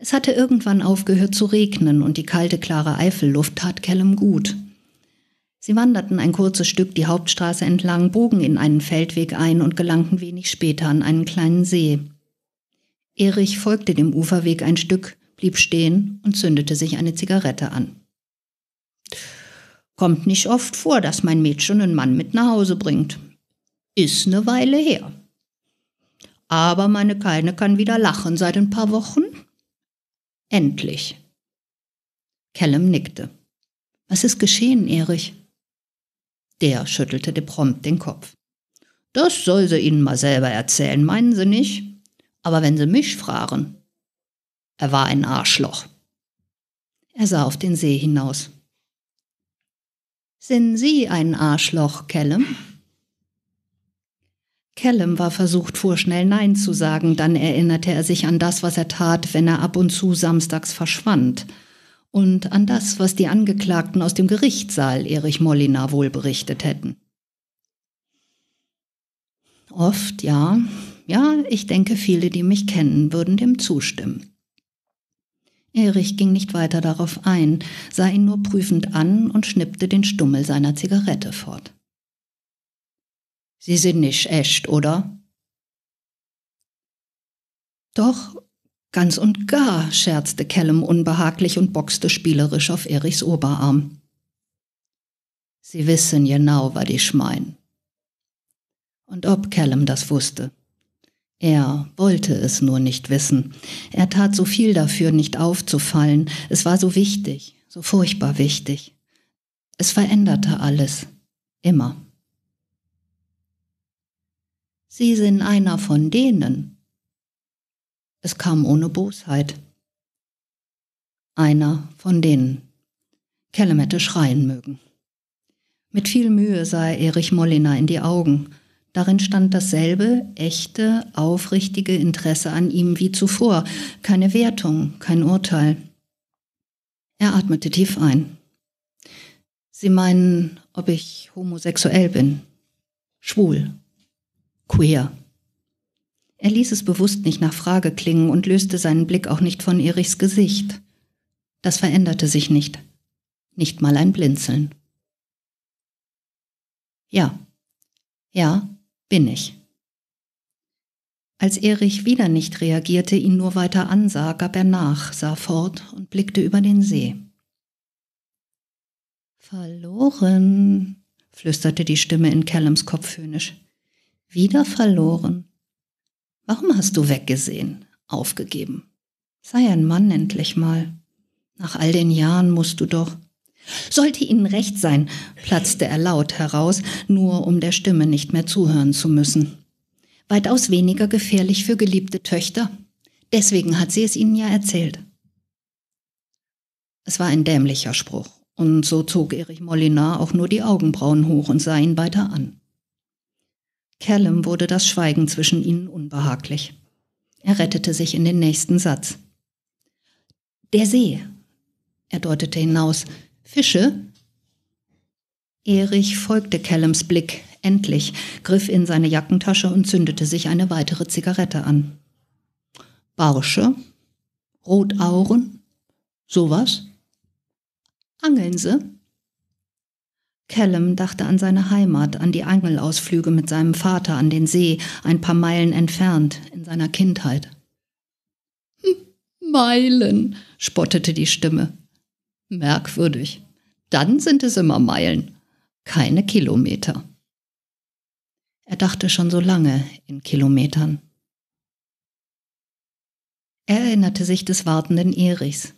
Es hatte irgendwann aufgehört zu regnen und die kalte, klare Eifelluft tat Callum gut. Sie wanderten ein kurzes Stück die Hauptstraße entlang, bogen in einen Feldweg ein und gelangten wenig später an einen kleinen See. Erich folgte dem Uferweg ein Stück, blieb stehen und zündete sich eine Zigarette an. Kommt nicht oft vor, dass mein Mädchen einen Mann mit nach Hause bringt. Ist ne Weile her. Aber meine Keine kann wieder lachen seit ein paar Wochen Endlich. Callum nickte. Was ist geschehen, Erich? Der schüttelte prompt den Kopf. Das soll sie Ihnen mal selber erzählen, meinen Sie nicht? Aber wenn Sie mich fragen. Er war ein Arschloch. Er sah auf den See hinaus. Sind Sie ein Arschloch, Callum? Callum war versucht, vorschnell Nein zu sagen, dann erinnerte er sich an das, was er tat, wenn er ab und zu samstags verschwand. Und an das, was die Angeklagten aus dem Gerichtssaal Erich Mollinar wohl berichtet hätten. Oft, ja. Ja, ich denke, viele, die mich kennen, würden dem zustimmen. Erich ging nicht weiter darauf ein, sah ihn nur prüfend an und schnippte den Stummel seiner Zigarette fort. Sie sind nicht echt, oder? Doch, Ganz und gar, scherzte Callum unbehaglich und boxte spielerisch auf Erichs Oberarm. Sie wissen genau, was ich mein. Und ob Callum das wusste. Er wollte es nur nicht wissen. Er tat so viel dafür, nicht aufzufallen. Es war so wichtig, so furchtbar wichtig. Es veränderte alles. Immer. Sie sind einer von denen. Es kam ohne Bosheit. Einer von denen. Kellem hätte schreien mögen. Mit viel Mühe sah er Erich Molina in die Augen. Darin stand dasselbe, echte, aufrichtige Interesse an ihm wie zuvor, keine Wertung, kein Urteil. Er atmete tief ein. Sie meinen, ob ich homosexuell bin, schwul, queer. Er ließ es bewusst nicht nach Frage klingen und löste seinen Blick auch nicht von Erichs Gesicht. Das veränderte sich nicht, nicht mal ein Blinzeln. Ja, ja, bin ich. Als Erich wieder nicht reagierte, ihn nur weiter ansah, gab er nach, sah fort und blickte über den See. Verloren, flüsterte die Stimme in Callums Kopf höhnisch. Wieder verloren. Warum hast du weggesehen, aufgegeben? Sei ein Mann endlich mal. Nach all den Jahren musst du doch. Sollte Ihnen recht sein, platzte er laut heraus, nur um der Stimme nicht mehr zuhören zu müssen. Weitaus weniger gefährlich für geliebte Töchter. Deswegen hat sie es Ihnen ja erzählt. Es war ein dämlicher Spruch, und so zog Erich Molinar auch nur die Augenbrauen hoch und sah ihn weiter an. Callum wurde das Schweigen zwischen ihnen unbehaglich. Er rettete sich in den nächsten Satz. Der See. Er deutete hinaus. Fische? Erich folgte Callums Blick, endlich, griff in seine Jackentasche und zündete sich eine weitere Zigarette an. Barsche? Rotauren? Sowas? Angeln Sie? Callum dachte an seine Heimat, an die Angelausflüge mit seinem Vater an den See, ein paar Meilen entfernt, in seiner Kindheit. Meilen, spottete die Stimme. Merkwürdig. Dann sind es immer Meilen, keine Kilometer. Er dachte schon so lange in Kilometern. Er erinnerte sich des wartenden Erichs.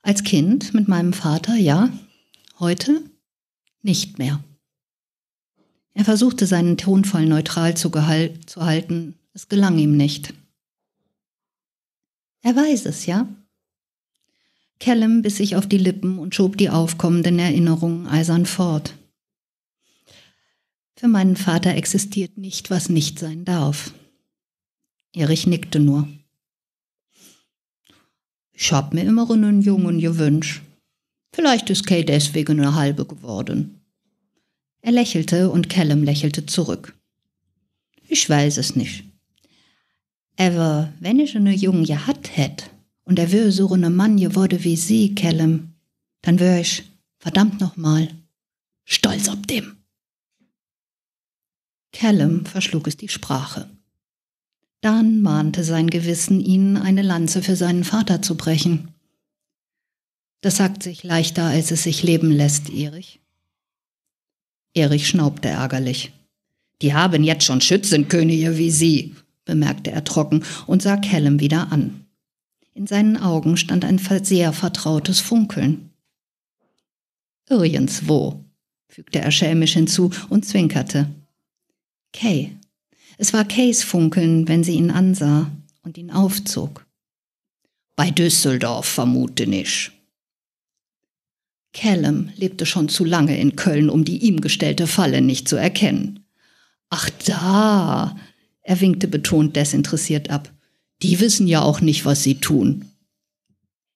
Als Kind mit meinem Vater, ja. Heute nicht mehr. Er versuchte seinen Tonfall neutral zu, zu halten. Es gelang ihm nicht. Er weiß es, ja? Callum biss sich auf die Lippen und schob die aufkommenden Erinnerungen eisern fort. Für meinen Vater existiert nicht, was nicht sein darf. Erich nickte nur. Ich hab mir immer einen Jungen gewünscht. Vielleicht ist Kay deswegen eine halbe geworden. Er lächelte und Callum lächelte zurück. Ich weiß es nicht. Aber wenn ich einen Jungen gehabt hätte, und er wäre so ein Mann geworden wie Sie, Callum, dann wäre ich, verdammt nochmal, stolz auf dem. Callum verschlug es die Sprache. Dann mahnte sein Gewissen ihn, eine Lanze für seinen Vater zu brechen. Das sagt sich leichter, als es sich leben lässt, Erich. Erich schnaubte ärgerlich. Die haben jetzt schon Schützenkönige wie Sie, bemerkte er trocken und sah Callum wieder an. In seinen Augen stand ein sehr vertrautes Funkeln. Irgendwo, fügte er schelmisch hinzu und zwinkerte. Kay. Es war Kays Funkeln, wenn sie ihn ansah und ihn aufzog. Bei Düsseldorf vermute ich. Callum lebte schon zu lange in Köln, um die ihm gestellte Falle nicht zu erkennen. Ach da! Er winkte betont desinteressiert ab. Die wissen ja auch nicht, was sie tun.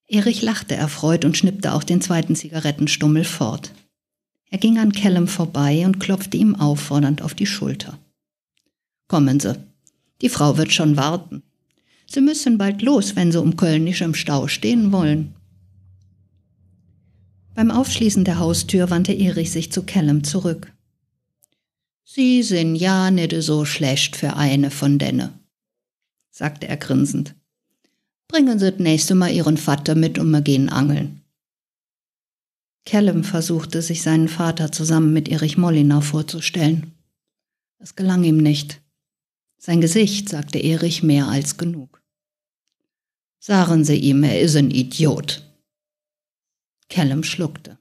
Erich lachte erfreut und schnippte auch den zweiten Zigarettenstummel fort. Er ging an Callum vorbei und klopfte ihm auffordernd auf die Schulter. Kommen Sie, die Frau wird schon warten. Sie müssen bald los, wenn Sie um Köln nicht im Stau stehen wollen. Beim Aufschließen der Haustür wandte Erich sich zu Callum zurück. Sie sind ja nicht so schlecht für eine von denne sagte er grinsend. Bringen Sie das nächste Mal Ihren Vater mit und wir gehen angeln. Callum versuchte, sich seinen Vater zusammen mit Erich Mollinar vorzustellen. Es gelang ihm nicht. Sein Gesicht sagte Erich mehr als genug. Sagen Sie ihm, er ist ein Idiot. Callum schluckte.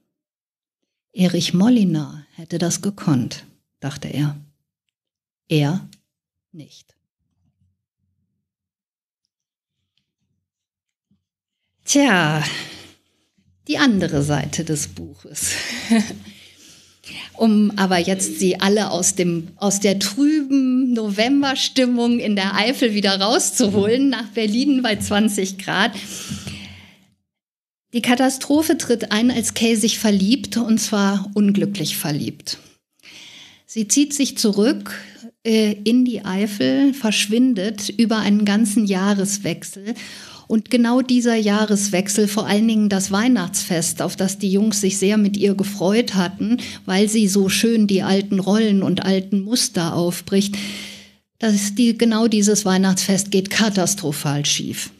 Erich Mollinar hätte das gekonnt, dachte er. Er nicht. Tja, die andere Seite des Buches. [laughs] um aber jetzt sie alle aus, dem, aus der trüben Novemberstimmung in der Eifel wieder rauszuholen, nach Berlin bei 20 Grad. Die Katastrophe tritt ein, als Kay sich verliebt, und zwar unglücklich verliebt. Sie zieht sich zurück äh, in die Eifel, verschwindet über einen ganzen Jahreswechsel und genau dieser Jahreswechsel, vor allen Dingen das Weihnachtsfest, auf das die Jungs sich sehr mit ihr gefreut hatten, weil sie so schön die alten Rollen und alten Muster aufbricht, dass die, genau dieses Weihnachtsfest geht katastrophal schief.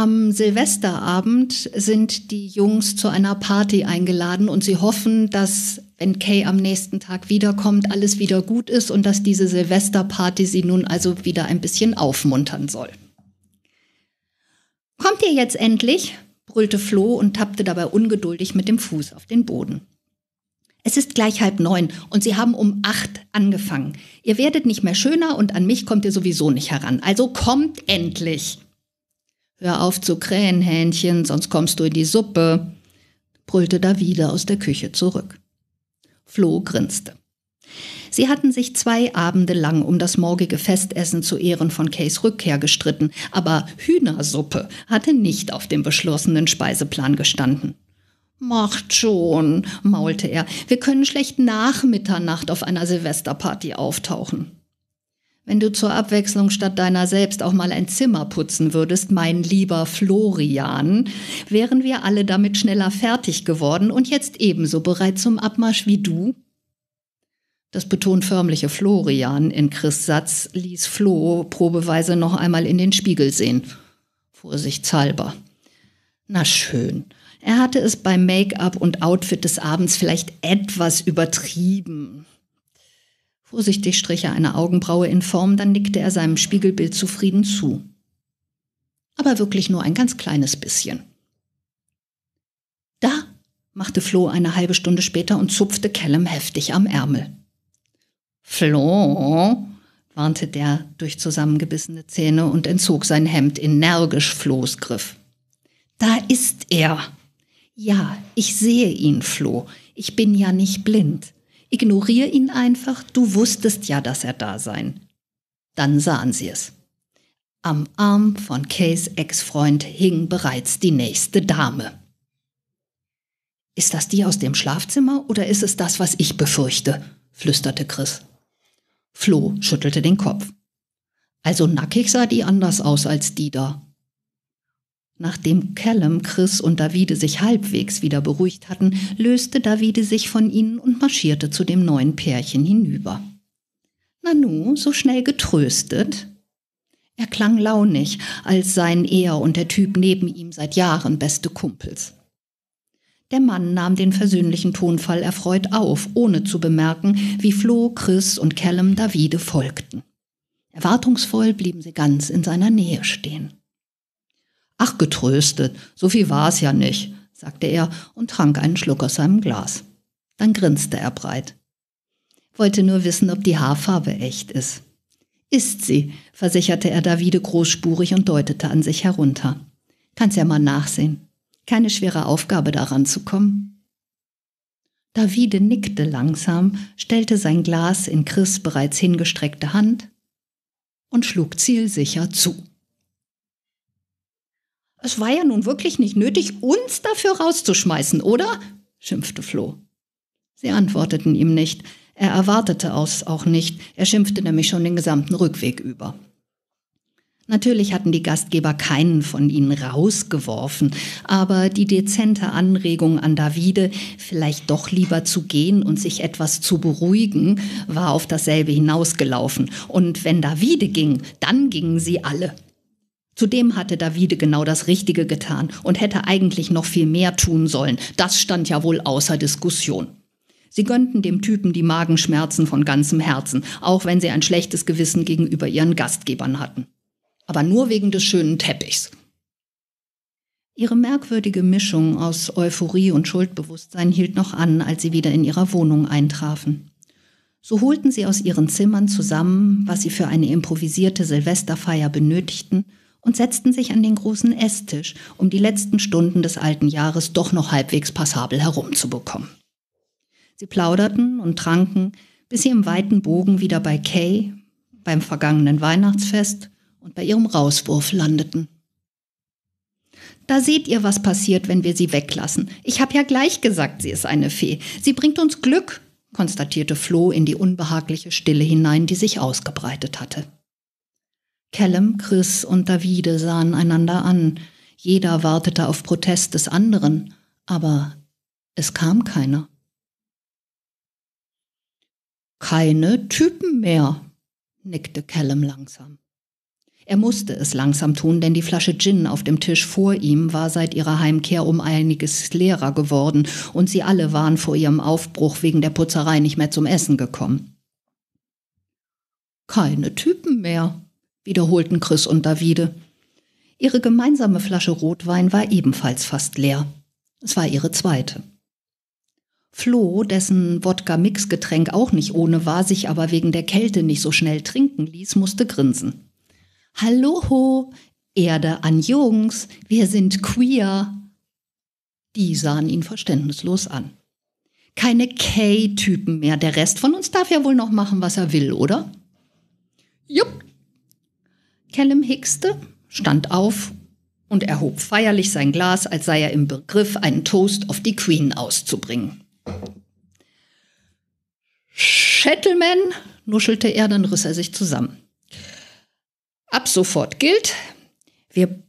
Am Silvesterabend sind die Jungs zu einer Party eingeladen und sie hoffen, dass, wenn Kay am nächsten Tag wiederkommt, alles wieder gut ist und dass diese Silvesterparty sie nun also wieder ein bisschen aufmuntern soll. Kommt ihr jetzt endlich? brüllte Flo und tappte dabei ungeduldig mit dem Fuß auf den Boden. Es ist gleich halb neun und Sie haben um acht angefangen. Ihr werdet nicht mehr schöner und an mich kommt ihr sowieso nicht heran. Also kommt endlich. Hör auf zu krähen, Hähnchen, sonst kommst du in die Suppe, brüllte Davide aus der Küche zurück. Flo grinste. Sie hatten sich zwei Abende lang um das morgige Festessen zu Ehren von Kays Rückkehr gestritten, aber Hühnersuppe hatte nicht auf dem beschlossenen Speiseplan gestanden. Macht schon, maulte er. Wir können schlecht nach Mitternacht auf einer Silvesterparty auftauchen. Wenn du zur Abwechslung statt deiner selbst auch mal ein Zimmer putzen würdest, mein lieber Florian, wären wir alle damit schneller fertig geworden und jetzt ebenso bereit zum Abmarsch wie du? Das betont förmliche Florian in Chris Satz ließ Flo probeweise noch einmal in den Spiegel sehen. Vorsichtshalber. Na schön. Er hatte es beim Make-up und Outfit des Abends vielleicht etwas übertrieben. Vorsichtig strich er eine Augenbraue in Form, dann nickte er seinem Spiegelbild zufrieden zu. Aber wirklich nur ein ganz kleines bisschen. Da, machte Flo eine halbe Stunde später und zupfte Callum heftig am Ärmel. Flo, warnte der durch zusammengebissene Zähne und entzog sein Hemd energisch Flohs Griff. Da ist er. Ja, ich sehe ihn, Flo. Ich bin ja nicht blind. Ignorier ihn einfach, du wusstest ja, dass er da sein. Dann sahen sie es. Am Arm von Kays Ex-Freund hing bereits die nächste Dame. Ist das die aus dem Schlafzimmer oder ist es das, was ich befürchte? flüsterte Chris. Flo schüttelte den Kopf. Also nackig sah die anders aus als die da. Nachdem Callum, Chris und Davide sich halbwegs wieder beruhigt hatten, löste Davide sich von ihnen und marschierte zu dem neuen Pärchen hinüber. Nanu, so schnell getröstet? Er klang launig, als seien er und der Typ neben ihm seit Jahren beste Kumpels. Der Mann nahm den versöhnlichen Tonfall erfreut auf, ohne zu bemerken, wie Flo, Chris und Callum Davide folgten. Erwartungsvoll blieben sie ganz in seiner Nähe stehen. Ach, getröstet, so viel war's ja nicht, sagte er und trank einen Schluck aus seinem Glas. Dann grinste er breit. Wollte nur wissen, ob die Haarfarbe echt ist. Ist sie, versicherte er Davide großspurig und deutete an sich herunter. Kannst ja mal nachsehen. Keine schwere Aufgabe, daran zu kommen. Davide nickte langsam, stellte sein Glas in Chris bereits hingestreckte Hand und schlug zielsicher zu. Es war ja nun wirklich nicht nötig, uns dafür rauszuschmeißen, oder? schimpfte Flo. Sie antworteten ihm nicht. Er erwartete es auch nicht. Er schimpfte nämlich schon den gesamten Rückweg über. Natürlich hatten die Gastgeber keinen von ihnen rausgeworfen, aber die dezente Anregung an Davide, vielleicht doch lieber zu gehen und sich etwas zu beruhigen, war auf dasselbe hinausgelaufen. Und wenn Davide ging, dann gingen sie alle. Zudem hatte Davide genau das Richtige getan und hätte eigentlich noch viel mehr tun sollen. Das stand ja wohl außer Diskussion. Sie gönnten dem Typen die Magenschmerzen von ganzem Herzen, auch wenn sie ein schlechtes Gewissen gegenüber ihren Gastgebern hatten. Aber nur wegen des schönen Teppichs. Ihre merkwürdige Mischung aus Euphorie und Schuldbewusstsein hielt noch an, als sie wieder in ihrer Wohnung eintrafen. So holten sie aus ihren Zimmern zusammen, was sie für eine improvisierte Silvesterfeier benötigten, und setzten sich an den großen Esstisch, um die letzten Stunden des alten Jahres doch noch halbwegs passabel herumzubekommen. Sie plauderten und tranken, bis sie im weiten Bogen wieder bei Kay, beim vergangenen Weihnachtsfest und bei ihrem Rauswurf landeten. Da seht ihr, was passiert, wenn wir sie weglassen. Ich habe ja gleich gesagt, sie ist eine Fee. Sie bringt uns Glück, konstatierte Flo in die unbehagliche Stille hinein, die sich ausgebreitet hatte. Callum, Chris und Davide sahen einander an. Jeder wartete auf Protest des anderen, aber es kam keiner. Keine Typen mehr, nickte Callum langsam. Er musste es langsam tun, denn die Flasche Gin auf dem Tisch vor ihm war seit ihrer Heimkehr um einiges leerer geworden und sie alle waren vor ihrem Aufbruch wegen der Putzerei nicht mehr zum Essen gekommen. Keine Typen mehr, wiederholten Chris und Davide. Ihre gemeinsame Flasche Rotwein war ebenfalls fast leer. Es war ihre zweite. Flo, dessen Wodka-Mix-Getränk auch nicht ohne war, sich aber wegen der Kälte nicht so schnell trinken ließ, musste grinsen. Hallo, Erde an Jungs, wir sind queer. Die sahen ihn verständnislos an. Keine K-Typen mehr, der Rest von uns darf ja wohl noch machen, was er will, oder? Jupp. Callum hickste, stand auf und erhob feierlich sein Glas, als sei er im Begriff, einen Toast auf die Queen auszubringen. Gentleman, nuschelte er, dann riss er sich zusammen. Ab sofort gilt, wir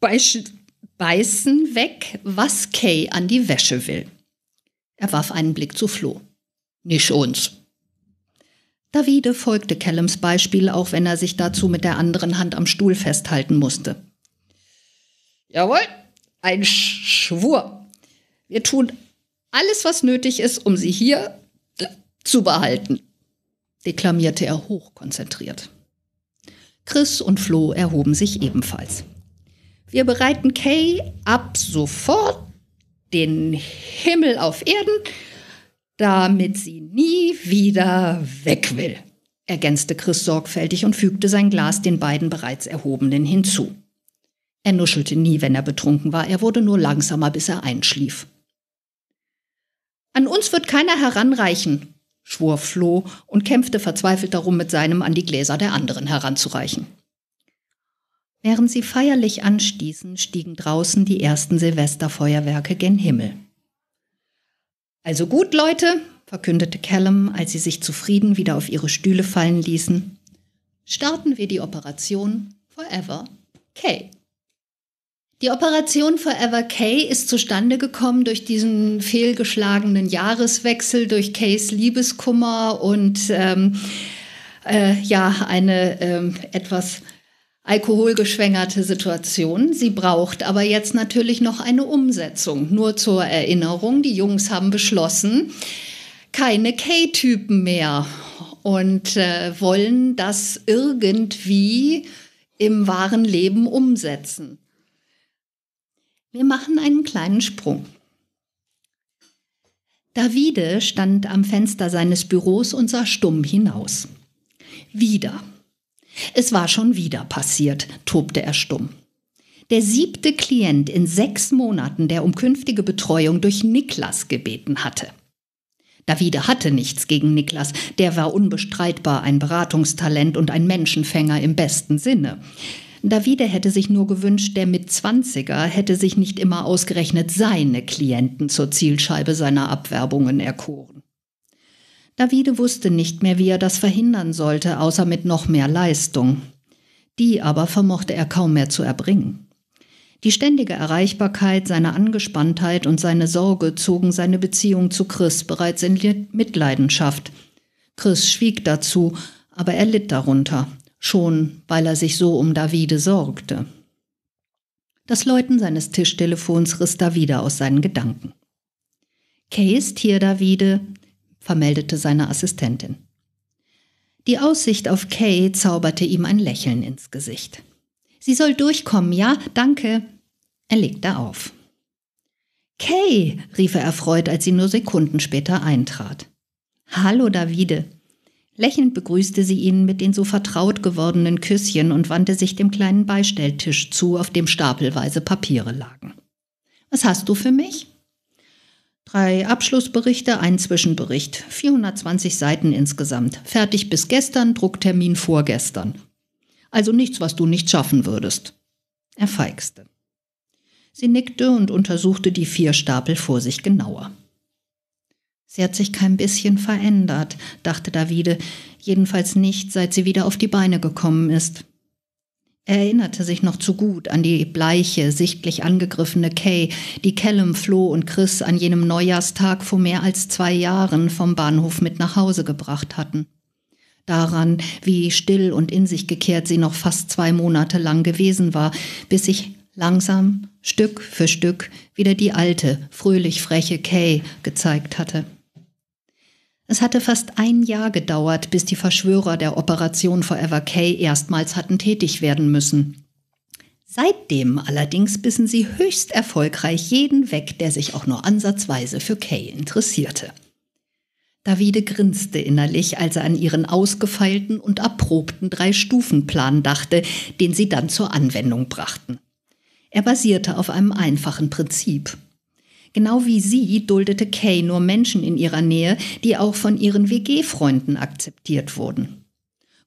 beißen weg, was Kay an die Wäsche will. Er warf einen Blick zu Flo. Nicht uns. Davide folgte Callums Beispiel, auch wenn er sich dazu mit der anderen Hand am Stuhl festhalten musste. Jawohl, ein Schwur. Wir tun alles, was nötig ist, um sie hier zu behalten, deklamierte er hochkonzentriert. Chris und Flo erhoben sich ebenfalls. Wir bereiten Kay ab sofort den Himmel auf Erden, damit sie nie wieder weg will, ergänzte Chris sorgfältig und fügte sein Glas den beiden bereits Erhobenen hinzu. Er nuschelte nie, wenn er betrunken war, er wurde nur langsamer, bis er einschlief. An uns wird keiner heranreichen, schwor Flo und kämpfte verzweifelt darum, mit seinem an die Gläser der anderen heranzureichen. Während sie feierlich anstießen, stiegen draußen die ersten Silvesterfeuerwerke gen Himmel. Also gut, Leute, verkündete Callum, als sie sich zufrieden wieder auf ihre Stühle fallen ließen, starten wir die Operation Forever Kay. Die Operation Forever Kay ist zustande gekommen durch diesen fehlgeschlagenen Jahreswechsel, durch Kays Liebeskummer und ähm, äh, ja, eine ähm, etwas alkoholgeschwängerte Situation. Sie braucht aber jetzt natürlich noch eine Umsetzung. Nur zur Erinnerung, die Jungs haben beschlossen, keine K-Typen mehr und äh, wollen das irgendwie im wahren Leben umsetzen. Wir machen einen kleinen Sprung. Davide stand am Fenster seines Büros und sah stumm hinaus. Wieder. Es war schon wieder passiert, tobte er stumm. Der siebte Klient in sechs Monaten, der um künftige Betreuung durch Niklas gebeten hatte. Davide hatte nichts gegen Niklas, der war unbestreitbar ein Beratungstalent und ein Menschenfänger im besten Sinne. Davide hätte sich nur gewünscht, der Mitzwanziger hätte sich nicht immer ausgerechnet seine Klienten zur Zielscheibe seiner Abwerbungen erkoren. Davide wusste nicht mehr, wie er das verhindern sollte, außer mit noch mehr Leistung. Die aber vermochte er kaum mehr zu erbringen. Die ständige Erreichbarkeit, seine Angespanntheit und seine Sorge zogen seine Beziehung zu Chris bereits in Mitleidenschaft. Chris schwieg dazu, aber er litt darunter schon weil er sich so um Davide sorgte. Das Läuten seines Tischtelefons riss Davide aus seinen Gedanken. Kay ist hier, Davide, vermeldete seine Assistentin. Die Aussicht auf Kay zauberte ihm ein Lächeln ins Gesicht. Sie soll durchkommen, ja? Danke. Er legte auf. Kay, rief er erfreut, als sie nur Sekunden später eintrat. Hallo, Davide. Lächelnd begrüßte sie ihn mit den so vertraut gewordenen Küsschen und wandte sich dem kleinen Beistelltisch zu, auf dem stapelweise Papiere lagen. Was hast du für mich? Drei Abschlussberichte, ein Zwischenbericht, 420 Seiten insgesamt. Fertig bis gestern, Drucktermin vorgestern. Also nichts, was du nicht schaffen würdest. Er feixte. Sie nickte und untersuchte die vier Stapel vor sich genauer. Sie hat sich kein bisschen verändert, dachte Davide, jedenfalls nicht, seit sie wieder auf die Beine gekommen ist. Er erinnerte sich noch zu gut an die bleiche, sichtlich angegriffene Kay, die Callum, Flo und Chris an jenem Neujahrstag vor mehr als zwei Jahren vom Bahnhof mit nach Hause gebracht hatten. Daran, wie still und in sich gekehrt sie noch fast zwei Monate lang gewesen war, bis sich langsam, Stück für Stück, wieder die alte, fröhlich freche Kay gezeigt hatte. Es hatte fast ein Jahr gedauert, bis die Verschwörer der Operation Forever K erstmals hatten tätig werden müssen. Seitdem allerdings bissen sie höchst erfolgreich jeden weg, der sich auch nur ansatzweise für Kay interessierte. Davide grinste innerlich, als er an ihren ausgefeilten und erprobten Drei-Stufen-Plan dachte, den sie dann zur Anwendung brachten. Er basierte auf einem einfachen Prinzip. Genau wie sie duldete Kay nur Menschen in ihrer Nähe, die auch von ihren WG-Freunden akzeptiert wurden.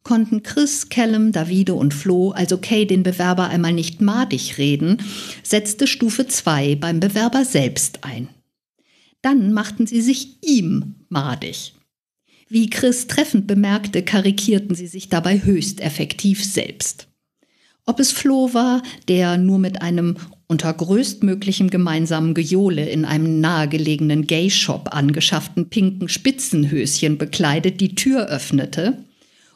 Konnten Chris, Callum, Davide und Flo also Kay den Bewerber einmal nicht madig reden, setzte Stufe 2 beim Bewerber selbst ein. Dann machten sie sich ihm madig. Wie Chris treffend bemerkte, karikierten sie sich dabei höchst effektiv selbst. Ob es Flo war, der nur mit einem unter größtmöglichem gemeinsamen Gejohle in einem nahegelegenen Gay-Shop angeschafften pinken Spitzenhöschen bekleidet die Tür öffnete,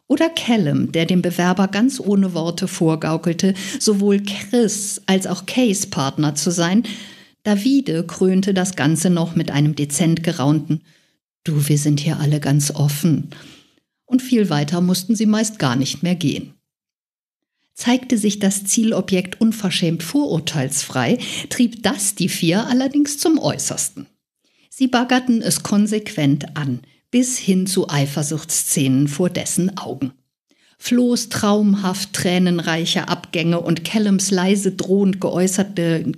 oder Callum, der dem Bewerber ganz ohne Worte vorgaukelte, sowohl Chris als auch Kays Partner zu sein, Davide krönte das Ganze noch mit einem dezent geraunten Du, wir sind hier alle ganz offen. Und viel weiter mussten sie meist gar nicht mehr gehen. Zeigte sich das Zielobjekt unverschämt vorurteilsfrei, trieb das die vier allerdings zum Äußersten. Sie baggerten es konsequent an, bis hin zu Eifersuchtsszenen vor dessen Augen. Flohs traumhaft tränenreiche Abgänge und Callums leise drohend geäußerte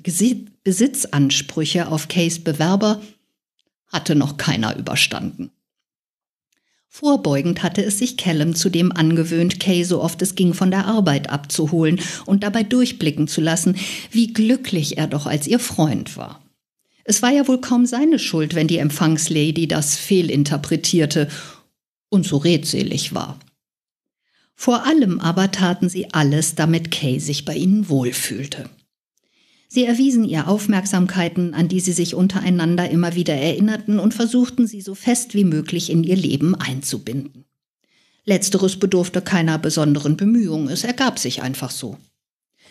Besitzansprüche auf Kays Bewerber hatte noch keiner überstanden. Vorbeugend hatte es sich Callum zudem angewöhnt, Kay so oft es ging von der Arbeit abzuholen und dabei durchblicken zu lassen, wie glücklich er doch als ihr Freund war. Es war ja wohl kaum seine Schuld, wenn die Empfangslady das fehlinterpretierte und so redselig war. Vor allem aber taten sie alles, damit Kay sich bei ihnen wohlfühlte. Sie erwiesen ihr Aufmerksamkeiten, an die sie sich untereinander immer wieder erinnerten und versuchten sie so fest wie möglich in ihr Leben einzubinden. Letzteres bedurfte keiner besonderen Bemühung, es ergab sich einfach so.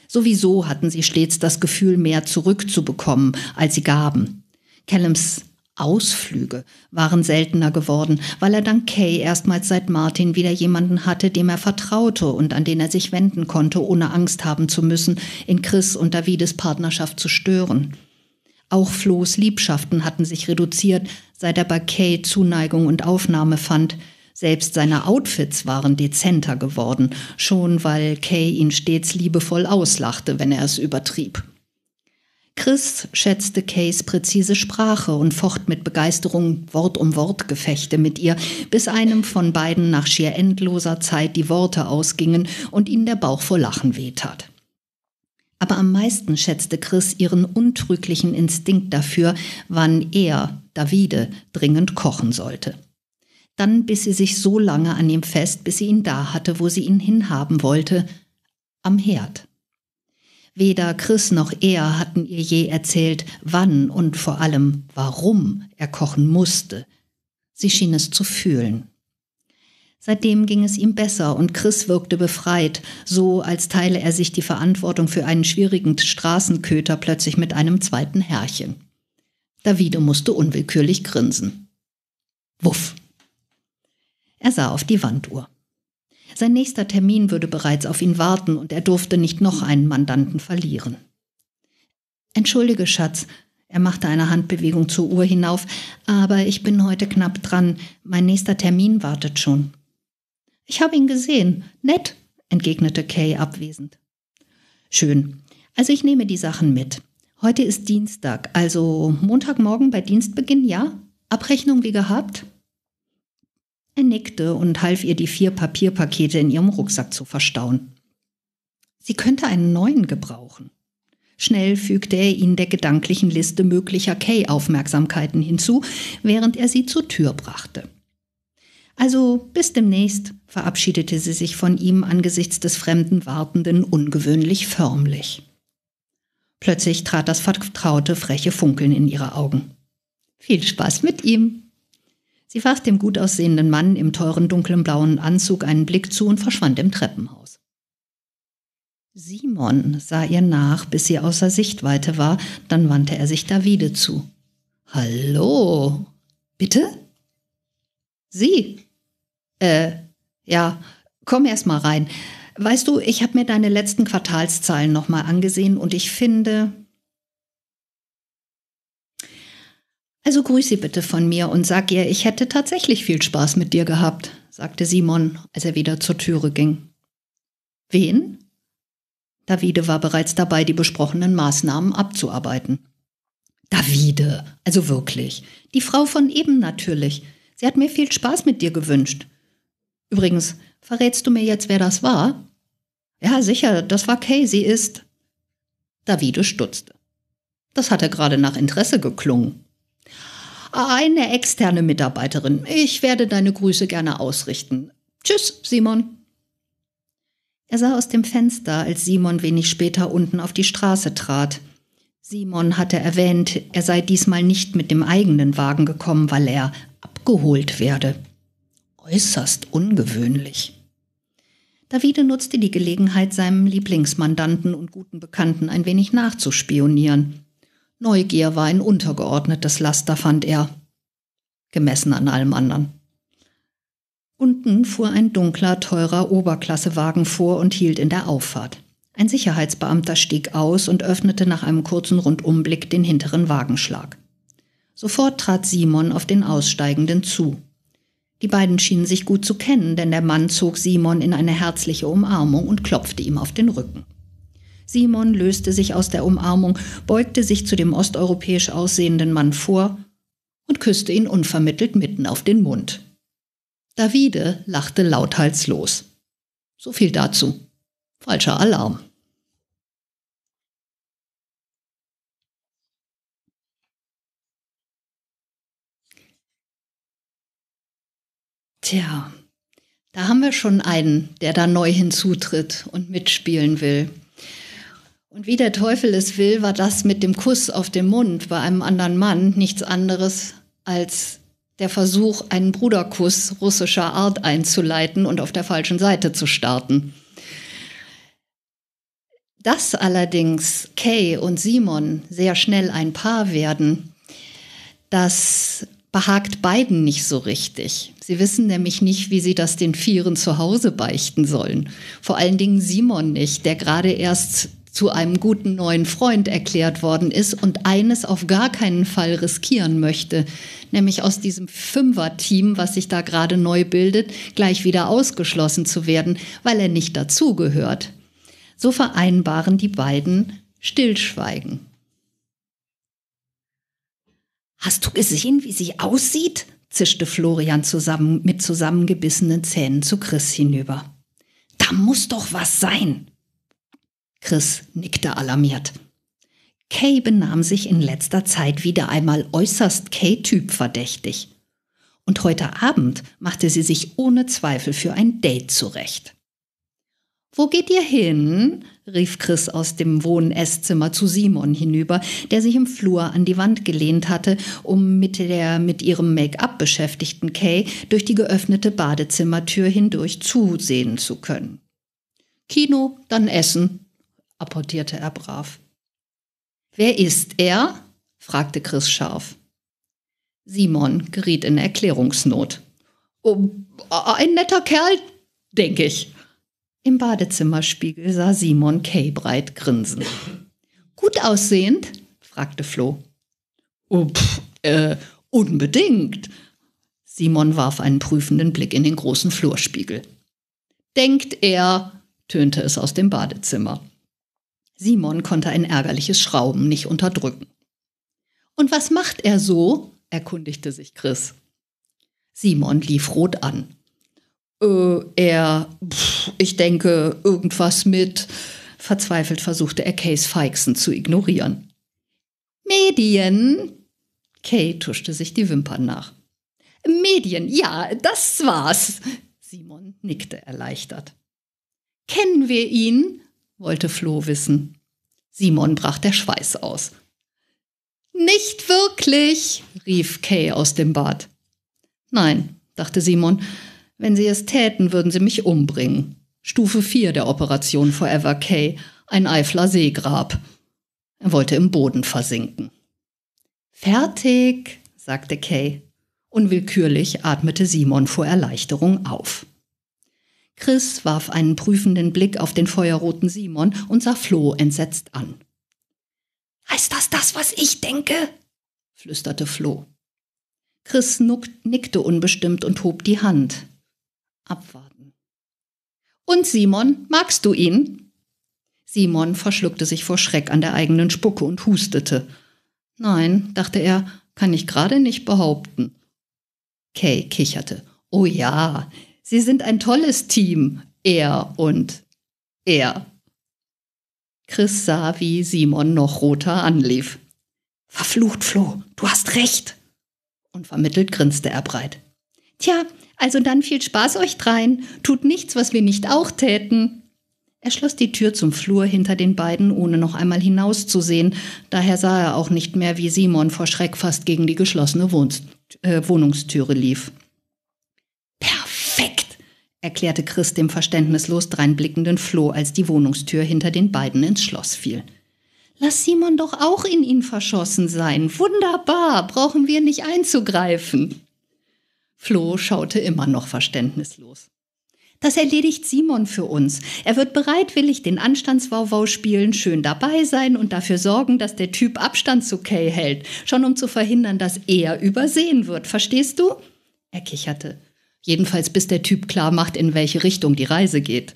Sowieso hatten sie stets das Gefühl, mehr zurückzubekommen, als sie gaben. Callums Ausflüge waren seltener geworden, weil er dank Kay erstmals seit Martin wieder jemanden hatte, dem er vertraute und an den er sich wenden konnte, ohne Angst haben zu müssen, in Chris und Davides Partnerschaft zu stören. Auch Flohs Liebschaften hatten sich reduziert, seit er bei Kay Zuneigung und Aufnahme fand. Selbst seine Outfits waren dezenter geworden, schon weil Kay ihn stets liebevoll auslachte, wenn er es übertrieb. Chris schätzte Kays präzise Sprache und focht mit Begeisterung Wort um Wort Gefechte mit ihr, bis einem von beiden nach schier endloser Zeit die Worte ausgingen und ihn der Bauch vor Lachen wehtat. Aber am meisten schätzte Chris ihren untrüglichen Instinkt dafür, wann er, Davide, dringend kochen sollte. Dann biss sie sich so lange an ihm fest, bis sie ihn da hatte, wo sie ihn hinhaben wollte, am Herd. Weder Chris noch er hatten ihr je erzählt, wann und vor allem warum er kochen musste. Sie schien es zu fühlen. Seitdem ging es ihm besser und Chris wirkte befreit, so als teile er sich die Verantwortung für einen schwierigen Straßenköter plötzlich mit einem zweiten Herrchen. Davide musste unwillkürlich grinsen. Wuff. Er sah auf die Wanduhr. Sein nächster Termin würde bereits auf ihn warten und er durfte nicht noch einen Mandanten verlieren. Entschuldige, Schatz, er machte eine Handbewegung zur Uhr hinauf, aber ich bin heute knapp dran. Mein nächster Termin wartet schon. Ich habe ihn gesehen. Nett, entgegnete Kay abwesend. Schön. Also ich nehme die Sachen mit. Heute ist Dienstag, also Montagmorgen bei Dienstbeginn, ja? Abrechnung wie gehabt? Er nickte und half ihr, die vier Papierpakete in ihrem Rucksack zu verstauen. Sie könnte einen neuen gebrauchen. Schnell fügte er ihn der gedanklichen Liste möglicher Kay-Aufmerksamkeiten hinzu, während er sie zur Tür brachte. Also bis demnächst, verabschiedete sie sich von ihm angesichts des fremden Wartenden ungewöhnlich förmlich. Plötzlich trat das vertraute, freche Funkeln in ihre Augen. Viel Spaß mit ihm! Sie warf dem gut aussehenden Mann im teuren dunklen blauen Anzug einen Blick zu und verschwand im Treppenhaus. Simon sah ihr nach, bis sie außer Sichtweite war, dann wandte er sich Davide zu. Hallo? Bitte? Sie? Äh, ja, komm erst mal rein. Weißt du, ich habe mir deine letzten Quartalszahlen nochmal angesehen und ich finde. Also grüß sie bitte von mir und sag ihr, ich hätte tatsächlich viel Spaß mit dir gehabt, sagte Simon, als er wieder zur Türe ging. Wen? Davide war bereits dabei, die besprochenen Maßnahmen abzuarbeiten. Davide, also wirklich. Die Frau von eben natürlich. Sie hat mir viel Spaß mit dir gewünscht. Übrigens, verrätst du mir jetzt, wer das war? Ja, sicher, das war Kay, sie ist. Davide stutzte. Das hatte gerade nach Interesse geklungen. Eine externe Mitarbeiterin. Ich werde deine Grüße gerne ausrichten. Tschüss, Simon. Er sah aus dem Fenster, als Simon wenig später unten auf die Straße trat. Simon hatte erwähnt, er sei diesmal nicht mit dem eigenen Wagen gekommen, weil er abgeholt werde. Äußerst ungewöhnlich. Davide nutzte die Gelegenheit, seinem Lieblingsmandanten und guten Bekannten ein wenig nachzuspionieren. Neugier war ein untergeordnetes Laster, fand er, gemessen an allem anderen. Unten fuhr ein dunkler, teurer Oberklassewagen vor und hielt in der Auffahrt. Ein Sicherheitsbeamter stieg aus und öffnete nach einem kurzen Rundumblick den hinteren Wagenschlag. Sofort trat Simon auf den Aussteigenden zu. Die beiden schienen sich gut zu kennen, denn der Mann zog Simon in eine herzliche Umarmung und klopfte ihm auf den Rücken. Simon löste sich aus der Umarmung, beugte sich zu dem osteuropäisch aussehenden Mann vor und küsste ihn unvermittelt mitten auf den Mund. Davide lachte lauthals los. So viel dazu. Falscher Alarm. Tja, da haben wir schon einen, der da neu hinzutritt und mitspielen will. Und wie der Teufel es will, war das mit dem Kuss auf dem Mund bei einem anderen Mann nichts anderes als der Versuch, einen Bruderkuss russischer Art einzuleiten und auf der falschen Seite zu starten. Dass allerdings Kay und Simon sehr schnell ein Paar werden, das behagt beiden nicht so richtig. Sie wissen nämlich nicht, wie sie das den Vieren zu Hause beichten sollen. Vor allen Dingen Simon nicht, der gerade erst zu einem guten neuen Freund erklärt worden ist und eines auf gar keinen Fall riskieren möchte, nämlich aus diesem Fünfer-Team, was sich da gerade neu bildet, gleich wieder ausgeschlossen zu werden, weil er nicht dazugehört. So vereinbaren die beiden Stillschweigen. Hast du gesehen, wie sie aussieht? zischte Florian zusammen mit zusammengebissenen Zähnen zu Chris hinüber. Da muss doch was sein. Chris nickte alarmiert. Kay benahm sich in letzter Zeit wieder einmal äußerst Kay-Typ verdächtig. Und heute Abend machte sie sich ohne Zweifel für ein Date zurecht. Wo geht ihr hin? rief Chris aus dem Wohn-Esszimmer zu Simon hinüber, der sich im Flur an die Wand gelehnt hatte, um mit der mit ihrem Make-up beschäftigten Kay durch die geöffnete Badezimmertür hindurch zusehen zu können. Kino, dann Essen, apportierte er brav. Wer ist er? fragte Chris scharf. Simon geriet in Erklärungsnot. Oh, ein netter Kerl, denke ich. Im Badezimmerspiegel sah Simon Kay breit grinsen. Gut aussehend? fragte Flo. Oh, äh, unbedingt. Simon warf einen prüfenden Blick in den großen Flurspiegel. Denkt er, tönte es aus dem Badezimmer. Simon konnte ein ärgerliches Schrauben nicht unterdrücken. Und was macht er so? erkundigte sich Chris. Simon lief rot an. Äh, er, pff, ich denke, irgendwas mit. Verzweifelt versuchte er Kays Feixen zu ignorieren. Medien? Kay tuschte sich die Wimpern nach. Medien, ja, das war's. Simon nickte erleichtert. Kennen wir ihn? Wollte Flo wissen. Simon brach der Schweiß aus. Nicht wirklich, rief Kay aus dem Bad. Nein, dachte Simon, wenn sie es täten, würden sie mich umbringen. Stufe 4 der Operation Forever K, ein Eifler Seegrab. Er wollte im Boden versinken. Fertig, sagte Kay. Unwillkürlich atmete Simon vor Erleichterung auf. Chris warf einen prüfenden Blick auf den feuerroten Simon und sah Flo entsetzt an. Heißt das das, was ich denke? flüsterte Flo. Chris nickte unbestimmt und hob die Hand. Abwarten. Und Simon, magst du ihn? Simon verschluckte sich vor Schreck an der eigenen Spucke und hustete. Nein, dachte er, kann ich gerade nicht behaupten. Kay kicherte. Oh ja, Sie sind ein tolles Team, er und er. Chris sah, wie Simon noch roter anlief. Verflucht, Flo, du hast recht. Und vermittelt grinste er breit. Tja, also dann viel Spaß euch dreien. Tut nichts, was wir nicht auch täten. Er schloss die Tür zum Flur hinter den beiden, ohne noch einmal hinauszusehen. Daher sah er auch nicht mehr, wie Simon vor Schreck fast gegen die geschlossene Wohnst äh, Wohnungstüre lief. Perfekt, erklärte Chris dem verständnislos dreinblickenden Flo, als die Wohnungstür hinter den beiden ins Schloss fiel. Lass Simon doch auch in ihn verschossen sein. Wunderbar, brauchen wir nicht einzugreifen. Flo schaute immer noch verständnislos. Das erledigt Simon für uns. Er wird bereitwillig den Anstandswauwau spielen, schön dabei sein und dafür sorgen, dass der Typ Abstand zu Kay hält, schon um zu verhindern, dass er übersehen wird. Verstehst du? Er kicherte. Jedenfalls bis der Typ klar macht, in welche Richtung die Reise geht.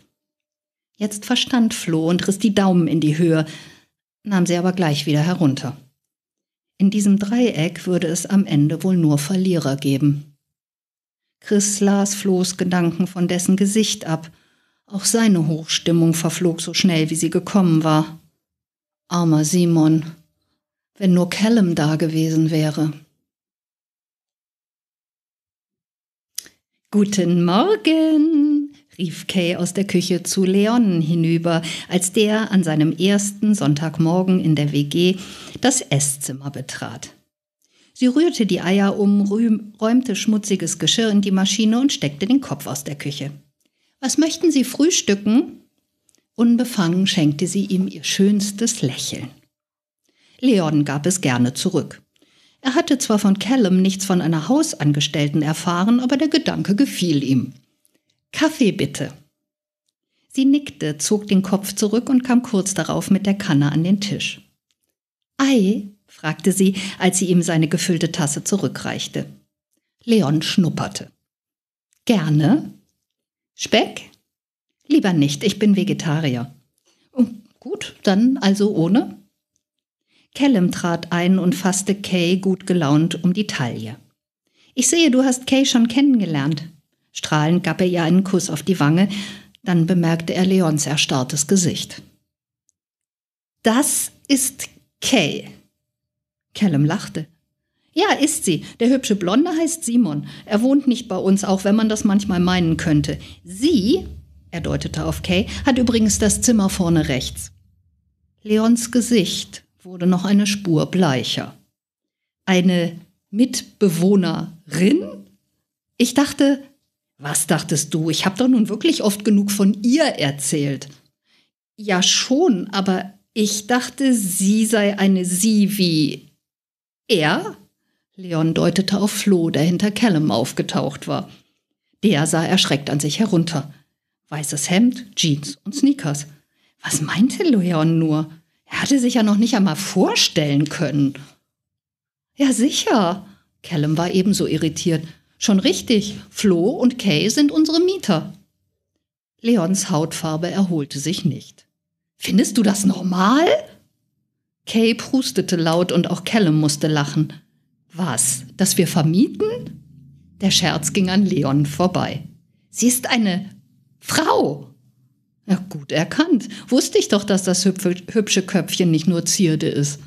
Jetzt verstand Flo und riss die Daumen in die Höhe, nahm sie aber gleich wieder herunter. In diesem Dreieck würde es am Ende wohl nur Verlierer geben. Chris las Flohs Gedanken von dessen Gesicht ab. Auch seine Hochstimmung verflog so schnell, wie sie gekommen war. Armer Simon, wenn nur Callum da gewesen wäre. Guten Morgen, rief Kay aus der Küche zu Leon hinüber, als der an seinem ersten Sonntagmorgen in der WG das Esszimmer betrat. Sie rührte die Eier um, räumte schmutziges Geschirr in die Maschine und steckte den Kopf aus der Küche. Was möchten Sie frühstücken? Unbefangen schenkte sie ihm ihr schönstes Lächeln. Leon gab es gerne zurück. Er hatte zwar von Callum nichts von einer Hausangestellten erfahren, aber der Gedanke gefiel ihm. Kaffee bitte. Sie nickte, zog den Kopf zurück und kam kurz darauf mit der Kanne an den Tisch. Ei, fragte sie, als sie ihm seine gefüllte Tasse zurückreichte. Leon schnupperte. Gerne? Speck? Lieber nicht, ich bin Vegetarier. Oh, gut, dann also ohne? Callum trat ein und fasste Kay gut gelaunt um die Taille. Ich sehe, du hast Kay schon kennengelernt. Strahlend gab er ihr einen Kuss auf die Wange, dann bemerkte er Leons erstarrtes Gesicht. Das ist Kay, Callum lachte. Ja, ist sie. Der hübsche Blonde heißt Simon. Er wohnt nicht bei uns, auch wenn man das manchmal meinen könnte. Sie, er deutete auf Kay, hat übrigens das Zimmer vorne rechts. Leons Gesicht wurde noch eine Spur bleicher. Eine Mitbewohnerin? Ich dachte, was dachtest du? Ich habe doch nun wirklich oft genug von ihr erzählt. Ja schon, aber ich dachte, sie sei eine sie wie er? Leon deutete auf Flo, der hinter Callum aufgetaucht war. Der sah erschreckt an sich herunter. Weißes Hemd, Jeans und Sneakers. Was meinte Leon nur? Er hatte sich ja noch nicht einmal vorstellen können. Ja, sicher. Callum war ebenso irritiert. Schon richtig, Flo und Kay sind unsere Mieter. Leons Hautfarbe erholte sich nicht. Findest du das normal? Kay prustete laut und auch Callum musste lachen. Was, dass wir vermieten? Der Scherz ging an Leon vorbei. Sie ist eine Frau. Ja, gut erkannt. Wusste ich doch, dass das hübsche Köpfchen nicht nur Zierde ist.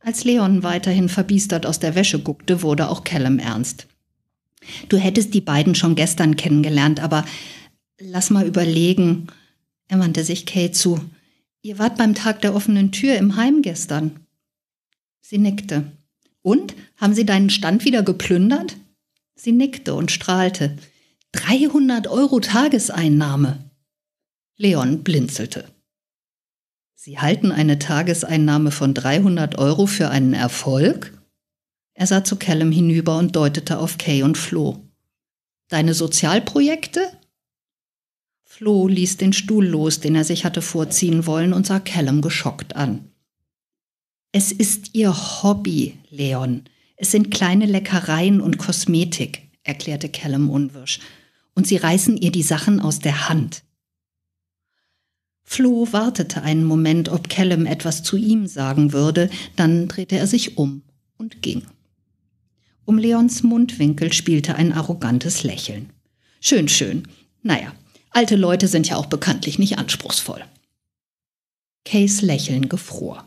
Als Leon weiterhin verbiestert aus der Wäsche guckte, wurde auch Callum ernst. Du hättest die beiden schon gestern kennengelernt, aber lass mal überlegen. Er wandte sich Kay zu. Ihr wart beim Tag der offenen Tür im Heim gestern. Sie nickte. Und? Haben Sie deinen Stand wieder geplündert? Sie nickte und strahlte. 300 Euro Tageseinnahme. Leon blinzelte. Sie halten eine Tageseinnahme von 300 Euro für einen Erfolg? Er sah zu Callum hinüber und deutete auf Kay und Flo. Deine Sozialprojekte? Flo ließ den Stuhl los, den er sich hatte vorziehen wollen, und sah Callum geschockt an. Es ist ihr Hobby, Leon. Es sind kleine Leckereien und Kosmetik, erklärte Callum unwirsch. Und sie reißen ihr die Sachen aus der Hand. Flo wartete einen Moment, ob Callum etwas zu ihm sagen würde, dann drehte er sich um und ging. Um Leons Mundwinkel spielte ein arrogantes Lächeln. Schön, schön. Naja, alte Leute sind ja auch bekanntlich nicht anspruchsvoll. Kays Lächeln gefror.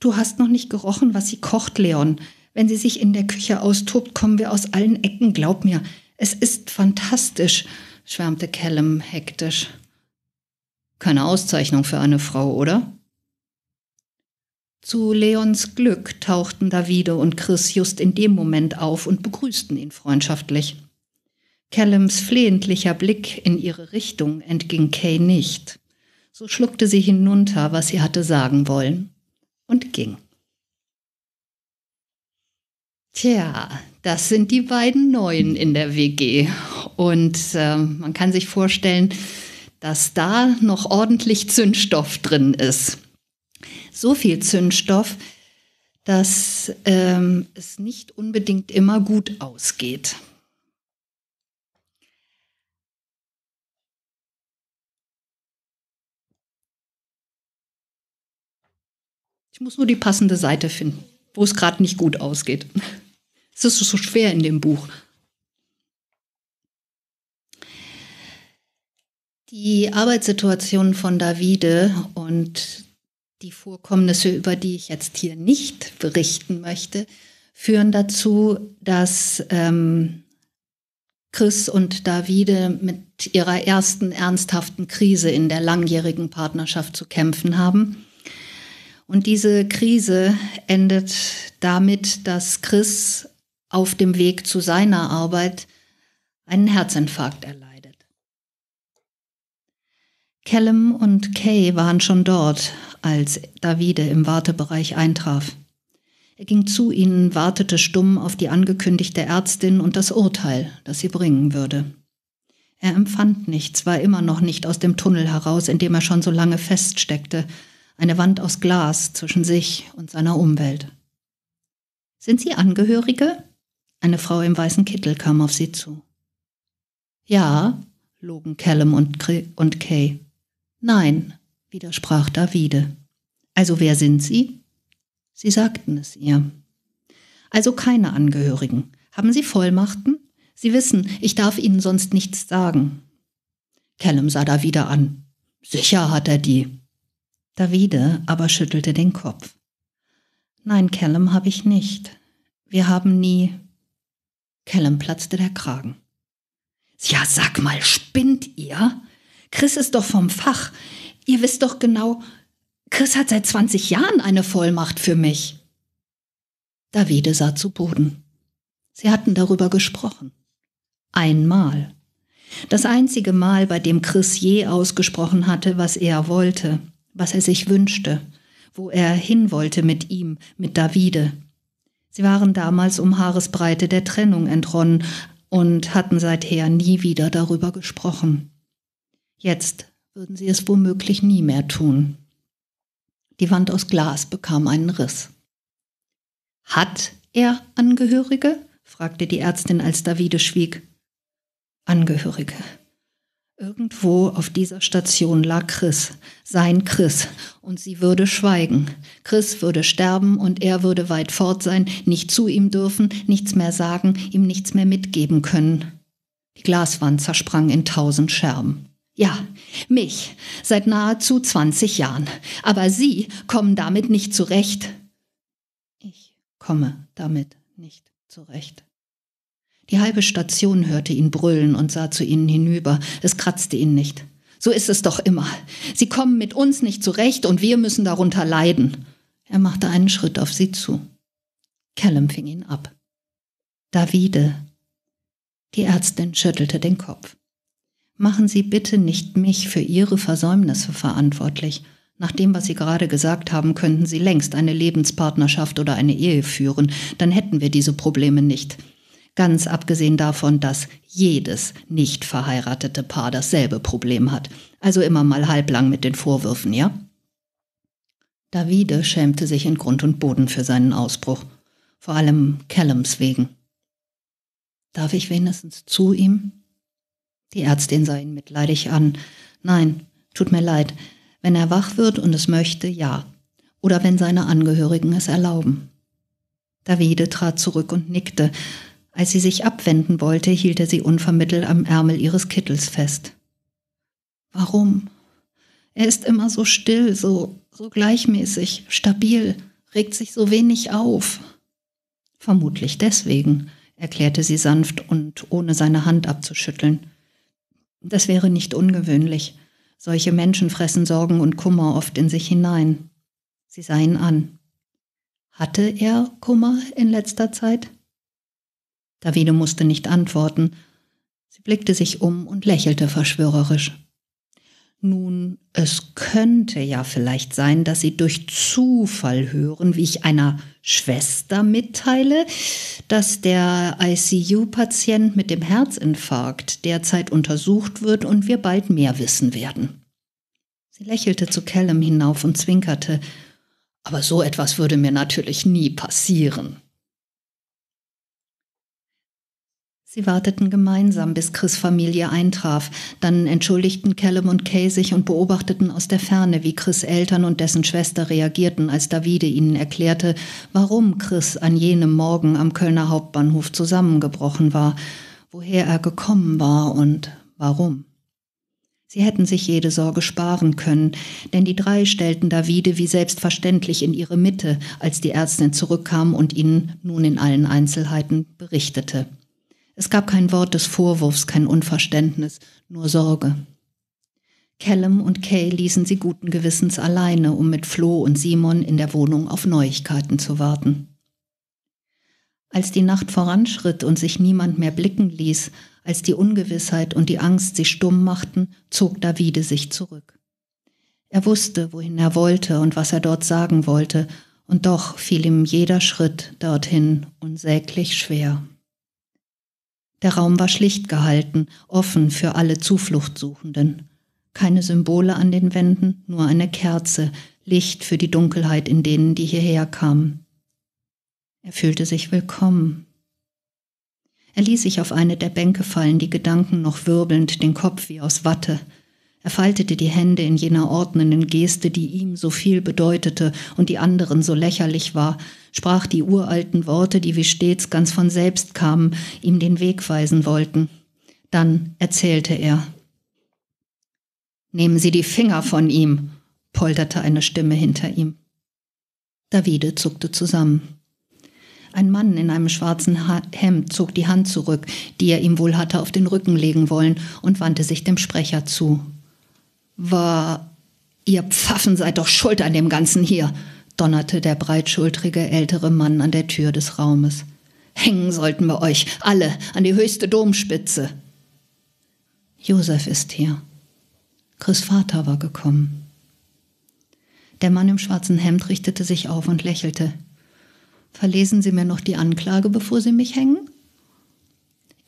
Du hast noch nicht gerochen, was sie kocht, Leon. Wenn sie sich in der Küche austobt, kommen wir aus allen Ecken, glaub mir. Es ist fantastisch, schwärmte Callum hektisch. Keine Auszeichnung für eine Frau, oder? Zu Leons Glück tauchten Davide und Chris just in dem Moment auf und begrüßten ihn freundschaftlich. Callums flehentlicher Blick in ihre Richtung entging Kay nicht. So schluckte sie hinunter, was sie hatte sagen wollen, und ging. Tja, das sind die beiden Neuen in der WG. Und äh, man kann sich vorstellen, dass da noch ordentlich Zündstoff drin ist. So viel Zündstoff, dass ähm, es nicht unbedingt immer gut ausgeht. Ich muss nur die passende Seite finden, wo es gerade nicht gut ausgeht. Es ist so schwer in dem Buch. Die Arbeitssituation von Davide und die Vorkommnisse, über die ich jetzt hier nicht berichten möchte, führen dazu, dass ähm, Chris und Davide mit ihrer ersten ernsthaften Krise in der langjährigen Partnerschaft zu kämpfen haben. Und diese Krise endet damit, dass Chris auf dem Weg zu seiner Arbeit einen Herzinfarkt erleidet. Callum und Kay waren schon dort, als Davide im Wartebereich eintraf. Er ging zu ihnen, wartete stumm auf die angekündigte Ärztin und das Urteil, das sie bringen würde. Er empfand nichts, war immer noch nicht aus dem Tunnel heraus, in dem er schon so lange feststeckte, eine Wand aus Glas zwischen sich und seiner Umwelt. Sind Sie Angehörige? Eine Frau im weißen Kittel kam auf sie zu. Ja, logen Callum und, und Kay. Nein, widersprach Davide. Also wer sind Sie? Sie sagten es ihr. Also keine Angehörigen. Haben Sie Vollmachten? Sie wissen, ich darf Ihnen sonst nichts sagen. Callum sah Davide an. Sicher hat er die. Davide aber schüttelte den Kopf. Nein, Callum habe ich nicht. Wir haben nie. Callum platzte der Kragen. Ja, sag mal, spinnt ihr? Chris ist doch vom Fach. Ihr wisst doch genau, Chris hat seit 20 Jahren eine Vollmacht für mich. Davide sah zu Boden. Sie hatten darüber gesprochen. Einmal. Das einzige Mal, bei dem Chris je ausgesprochen hatte, was er wollte, was er sich wünschte, wo er hin wollte mit ihm, mit Davide. Sie waren damals um Haaresbreite der Trennung entronnen und hatten seither nie wieder darüber gesprochen. Jetzt würden sie es womöglich nie mehr tun. Die Wand aus Glas bekam einen Riss. Hat er Angehörige? fragte die Ärztin, als Davide schwieg. Angehörige. Irgendwo auf dieser Station lag Chris, sein Chris, und sie würde schweigen. Chris würde sterben und er würde weit fort sein, nicht zu ihm dürfen, nichts mehr sagen, ihm nichts mehr mitgeben können. Die Glaswand zersprang in tausend Scherben. Ja, mich, seit nahezu 20 Jahren. Aber Sie kommen damit nicht zurecht. Ich komme damit nicht zurecht. Die halbe Station hörte ihn brüllen und sah zu ihnen hinüber. Es kratzte ihn nicht. So ist es doch immer. Sie kommen mit uns nicht zurecht und wir müssen darunter leiden. Er machte einen Schritt auf sie zu. Callum fing ihn ab. Davide. Die Ärztin schüttelte den Kopf. Machen Sie bitte nicht mich für Ihre Versäumnisse verantwortlich. Nach dem, was Sie gerade gesagt haben, könnten Sie längst eine Lebenspartnerschaft oder eine Ehe führen. Dann hätten wir diese Probleme nicht. Ganz abgesehen davon, dass jedes nicht verheiratete Paar dasselbe Problem hat. Also immer mal halblang mit den Vorwürfen, ja? Davide schämte sich in Grund und Boden für seinen Ausbruch. Vor allem Callums wegen. Darf ich wenigstens zu ihm? Die Ärztin sah ihn mitleidig an. Nein, tut mir leid. Wenn er wach wird und es möchte, ja. Oder wenn seine Angehörigen es erlauben. Davide trat zurück und nickte, als sie sich abwenden wollte, hielt er sie unvermittelt am Ärmel ihres Kittels fest. Warum? Er ist immer so still, so, so gleichmäßig, stabil, regt sich so wenig auf. Vermutlich deswegen, erklärte sie sanft und ohne seine Hand abzuschütteln. Das wäre nicht ungewöhnlich. Solche Menschen fressen Sorgen und Kummer oft in sich hinein. Sie sah ihn an. Hatte er Kummer in letzter Zeit? Davide musste nicht antworten. Sie blickte sich um und lächelte verschwörerisch. Nun, es könnte ja vielleicht sein, dass Sie durch Zufall hören, wie ich einer Schwester mitteile, dass der ICU-Patient mit dem Herzinfarkt derzeit untersucht wird und wir bald mehr wissen werden. Sie lächelte zu Callum hinauf und zwinkerte. Aber so etwas würde mir natürlich nie passieren. Sie warteten gemeinsam, bis Chris Familie eintraf. Dann entschuldigten Callum und Kay sich und beobachteten aus der Ferne, wie Chris Eltern und dessen Schwester reagierten, als Davide ihnen erklärte, warum Chris an jenem Morgen am Kölner Hauptbahnhof zusammengebrochen war, woher er gekommen war und warum. Sie hätten sich jede Sorge sparen können, denn die drei stellten Davide wie selbstverständlich in ihre Mitte, als die Ärztin zurückkam und ihnen nun in allen Einzelheiten berichtete. Es gab kein Wort des Vorwurfs, kein Unverständnis, nur Sorge. Callum und Kay ließen sie guten Gewissens alleine, um mit Flo und Simon in der Wohnung auf Neuigkeiten zu warten. Als die Nacht voranschritt und sich niemand mehr blicken ließ, als die Ungewissheit und die Angst sie stumm machten, zog Davide sich zurück. Er wusste, wohin er wollte und was er dort sagen wollte, und doch fiel ihm jeder Schritt dorthin unsäglich schwer. Der Raum war schlicht gehalten, offen für alle Zufluchtsuchenden. Keine Symbole an den Wänden, nur eine Kerze, Licht für die Dunkelheit in denen, die hierher kamen. Er fühlte sich willkommen. Er ließ sich auf eine der Bänke fallen, die Gedanken noch wirbelnd, den Kopf wie aus Watte. Er faltete die Hände in jener ordnenden Geste, die ihm so viel bedeutete und die anderen so lächerlich war, sprach die uralten Worte, die wie stets ganz von selbst kamen, ihm den Weg weisen wollten. Dann erzählte er. Nehmen Sie die Finger von ihm, polterte eine Stimme hinter ihm. Davide zuckte zusammen. Ein Mann in einem schwarzen Hemd zog die Hand zurück, die er ihm wohl hatte auf den Rücken legen wollen, und wandte sich dem Sprecher zu. War, ihr Pfaffen seid doch schuld an dem Ganzen hier, donnerte der breitschultrige ältere Mann an der Tür des Raumes. Hängen sollten wir euch alle an die höchste Domspitze. Josef ist hier. Chris Vater war gekommen. Der Mann im schwarzen Hemd richtete sich auf und lächelte. Verlesen Sie mir noch die Anklage, bevor Sie mich hängen?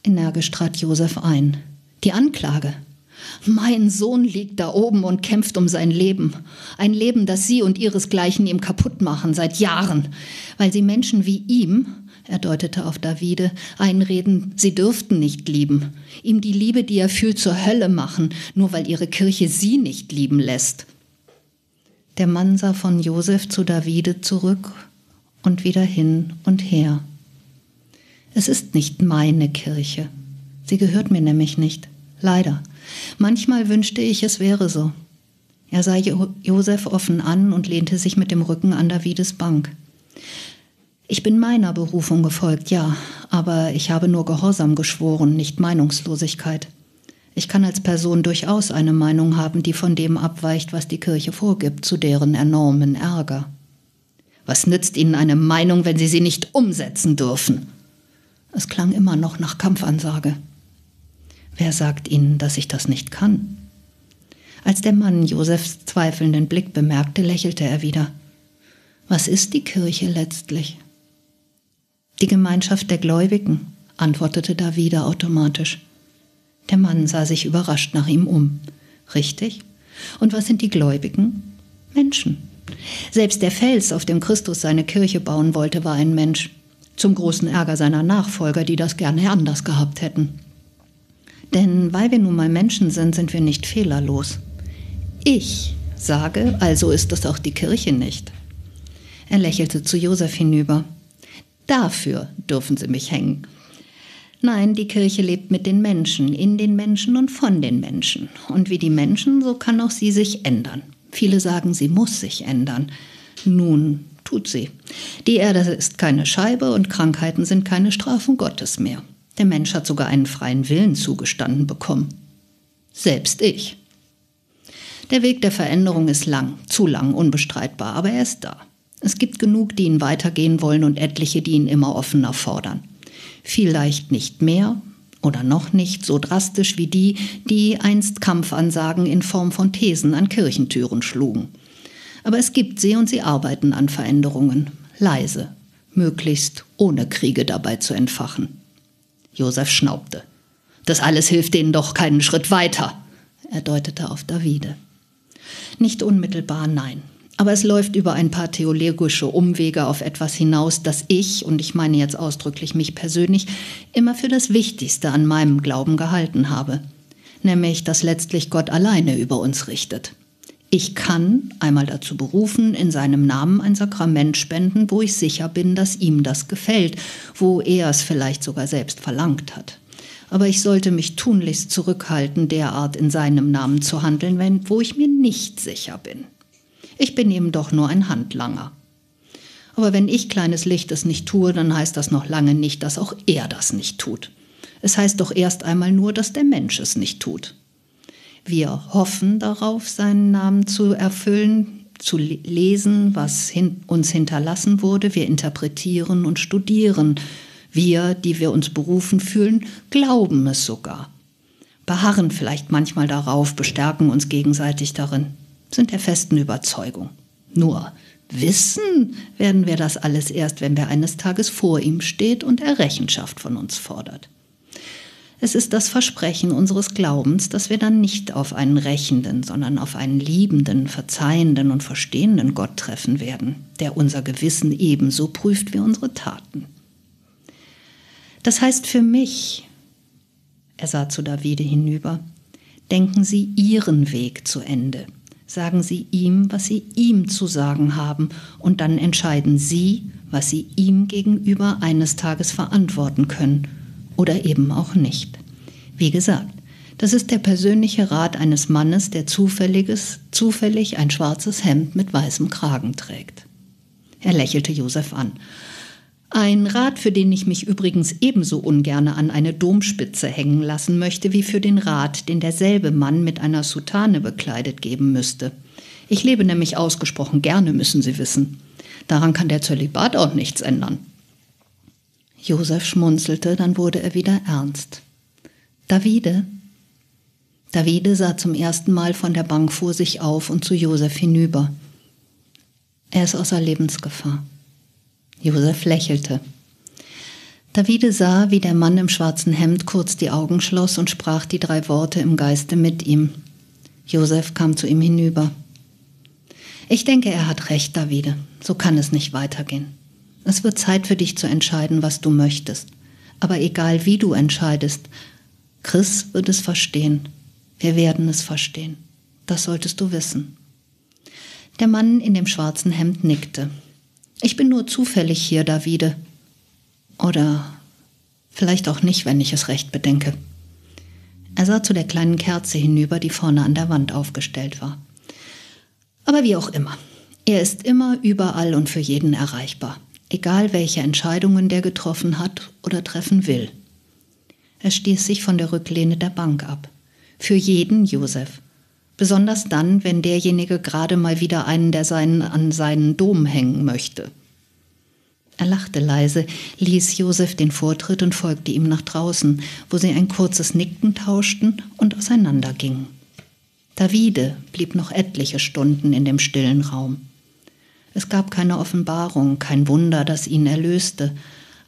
Energisch trat Josef ein. Die Anklage. Mein Sohn liegt da oben und kämpft um sein Leben. Ein Leben, das Sie und Ihresgleichen ihm kaputt machen seit Jahren, weil Sie Menschen wie ihm, er deutete auf Davide, einreden, sie dürften nicht lieben, ihm die Liebe, die er fühlt, zur Hölle machen, nur weil ihre Kirche sie nicht lieben lässt. Der Mann sah von Josef zu Davide zurück und wieder hin und her. Es ist nicht meine Kirche. Sie gehört mir nämlich nicht. Leider. Manchmal wünschte ich, es wäre so. Er sah Josef offen an und lehnte sich mit dem Rücken an Davides Bank. Ich bin meiner Berufung gefolgt, ja, aber ich habe nur Gehorsam geschworen, nicht Meinungslosigkeit. Ich kann als Person durchaus eine Meinung haben, die von dem abweicht, was die Kirche vorgibt, zu deren enormen Ärger. Was nützt Ihnen eine Meinung, wenn Sie sie nicht umsetzen dürfen? Es klang immer noch nach Kampfansage. Wer sagt Ihnen, dass ich das nicht kann? Als der Mann Josefs zweifelnden Blick bemerkte, lächelte er wieder. Was ist die Kirche letztlich? Die Gemeinschaft der Gläubigen, antwortete Davide automatisch. Der Mann sah sich überrascht nach ihm um. Richtig? Und was sind die Gläubigen? Menschen. Selbst der Fels, auf dem Christus seine Kirche bauen wollte, war ein Mensch. Zum großen Ärger seiner Nachfolger, die das gerne anders gehabt hätten. Denn weil wir nun mal Menschen sind, sind wir nicht fehlerlos. Ich sage, also ist es auch die Kirche nicht. Er lächelte zu Josef hinüber. Dafür dürfen Sie mich hängen. Nein, die Kirche lebt mit den Menschen, in den Menschen und von den Menschen. Und wie die Menschen, so kann auch sie sich ändern. Viele sagen, sie muss sich ändern. Nun tut sie. Die Erde ist keine Scheibe und Krankheiten sind keine Strafen Gottes mehr. Der Mensch hat sogar einen freien Willen zugestanden bekommen. Selbst ich. Der Weg der Veränderung ist lang, zu lang, unbestreitbar, aber er ist da. Es gibt genug, die ihn weitergehen wollen und etliche, die ihn immer offener fordern vielleicht nicht mehr oder noch nicht so drastisch wie die, die einst Kampfansagen in Form von Thesen an Kirchentüren schlugen. Aber es gibt sie und sie arbeiten an Veränderungen, leise, möglichst ohne Kriege dabei zu entfachen. Josef schnaubte. Das alles hilft denen doch keinen Schritt weiter. Er deutete auf Davide. Nicht unmittelbar, nein. Aber es läuft über ein paar theologische Umwege auf etwas hinaus, das ich, und ich meine jetzt ausdrücklich mich persönlich, immer für das Wichtigste an meinem Glauben gehalten habe, nämlich dass letztlich Gott alleine über uns richtet. Ich kann, einmal dazu berufen, in seinem Namen ein Sakrament spenden, wo ich sicher bin, dass ihm das gefällt, wo er es vielleicht sogar selbst verlangt hat. Aber ich sollte mich tunlichst zurückhalten, derart in seinem Namen zu handeln, wenn, wo ich mir nicht sicher bin. Ich bin ihm doch nur ein Handlanger. Aber wenn ich kleines Licht es nicht tue, dann heißt das noch lange nicht, dass auch er das nicht tut. Es heißt doch erst einmal nur, dass der Mensch es nicht tut. Wir hoffen darauf, seinen Namen zu erfüllen, zu lesen, was hin uns hinterlassen wurde. Wir interpretieren und studieren. Wir, die wir uns berufen fühlen, glauben es sogar. Beharren vielleicht manchmal darauf, bestärken uns gegenseitig darin sind der festen Überzeugung. Nur wissen werden wir das alles erst, wenn wir eines Tages vor ihm steht und er Rechenschaft von uns fordert. Es ist das Versprechen unseres Glaubens, dass wir dann nicht auf einen rächenden, sondern auf einen liebenden, verzeihenden und verstehenden Gott treffen werden, der unser Gewissen ebenso prüft wie unsere Taten. Das heißt für mich, er sah zu Davide hinüber, denken Sie Ihren Weg zu Ende sagen Sie ihm, was Sie ihm zu sagen haben, und dann entscheiden Sie, was Sie ihm gegenüber eines Tages verantworten können oder eben auch nicht. Wie gesagt, das ist der persönliche Rat eines Mannes, der zufälliges, zufällig ein schwarzes Hemd mit weißem Kragen trägt. Er lächelte Josef an. Ein Rat, für den ich mich übrigens ebenso ungern an eine Domspitze hängen lassen möchte, wie für den Rat, den derselbe Mann mit einer Soutane bekleidet geben müsste. Ich lebe nämlich ausgesprochen gerne, müssen Sie wissen. Daran kann der Zölibat auch nichts ändern. Josef schmunzelte, dann wurde er wieder ernst. Davide? Davide sah zum ersten Mal von der Bank vor sich auf und zu Josef hinüber. Er ist außer Lebensgefahr. Josef lächelte. Davide sah, wie der Mann im schwarzen Hemd kurz die Augen schloss und sprach die drei Worte im Geiste mit ihm. Josef kam zu ihm hinüber. Ich denke, er hat recht, Davide. So kann es nicht weitergehen. Es wird Zeit für dich zu entscheiden, was du möchtest. Aber egal wie du entscheidest, Chris wird es verstehen. Wir werden es verstehen. Das solltest du wissen. Der Mann in dem schwarzen Hemd nickte. Ich bin nur zufällig hier, Davide. Oder vielleicht auch nicht, wenn ich es recht bedenke. Er sah zu der kleinen Kerze hinüber, die vorne an der Wand aufgestellt war. Aber wie auch immer, er ist immer überall und für jeden erreichbar, egal welche Entscheidungen der getroffen hat oder treffen will. Er stieß sich von der Rücklehne der Bank ab. Für jeden Josef. Besonders dann, wenn derjenige gerade mal wieder einen der seinen an seinen Dom hängen möchte. Er lachte leise, ließ Josef den Vortritt und folgte ihm nach draußen, wo sie ein kurzes Nicken tauschten und auseinandergingen. Davide blieb noch etliche Stunden in dem stillen Raum. Es gab keine Offenbarung, kein Wunder, das ihn erlöste,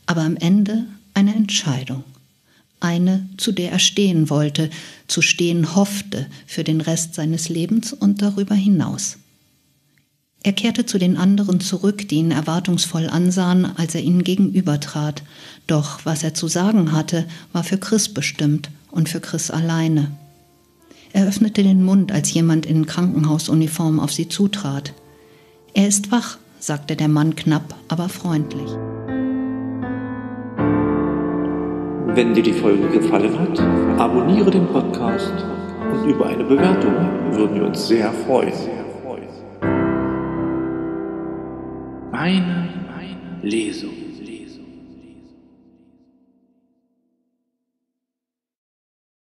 aber am Ende eine Entscheidung eine, zu der er stehen wollte, zu stehen hoffte für den Rest seines Lebens und darüber hinaus. Er kehrte zu den anderen zurück, die ihn erwartungsvoll ansahen, als er ihnen gegenübertrat. Doch was er zu sagen hatte, war für Chris bestimmt und für Chris alleine. Er öffnete den Mund, als jemand in Krankenhausuniform auf sie zutrat. Er ist wach, sagte der Mann knapp, aber freundlich. Wenn dir die Folge gefallen hat, abonniere den Podcast und über eine Bewertung würden wir uns sehr freuen. Meine Lesung.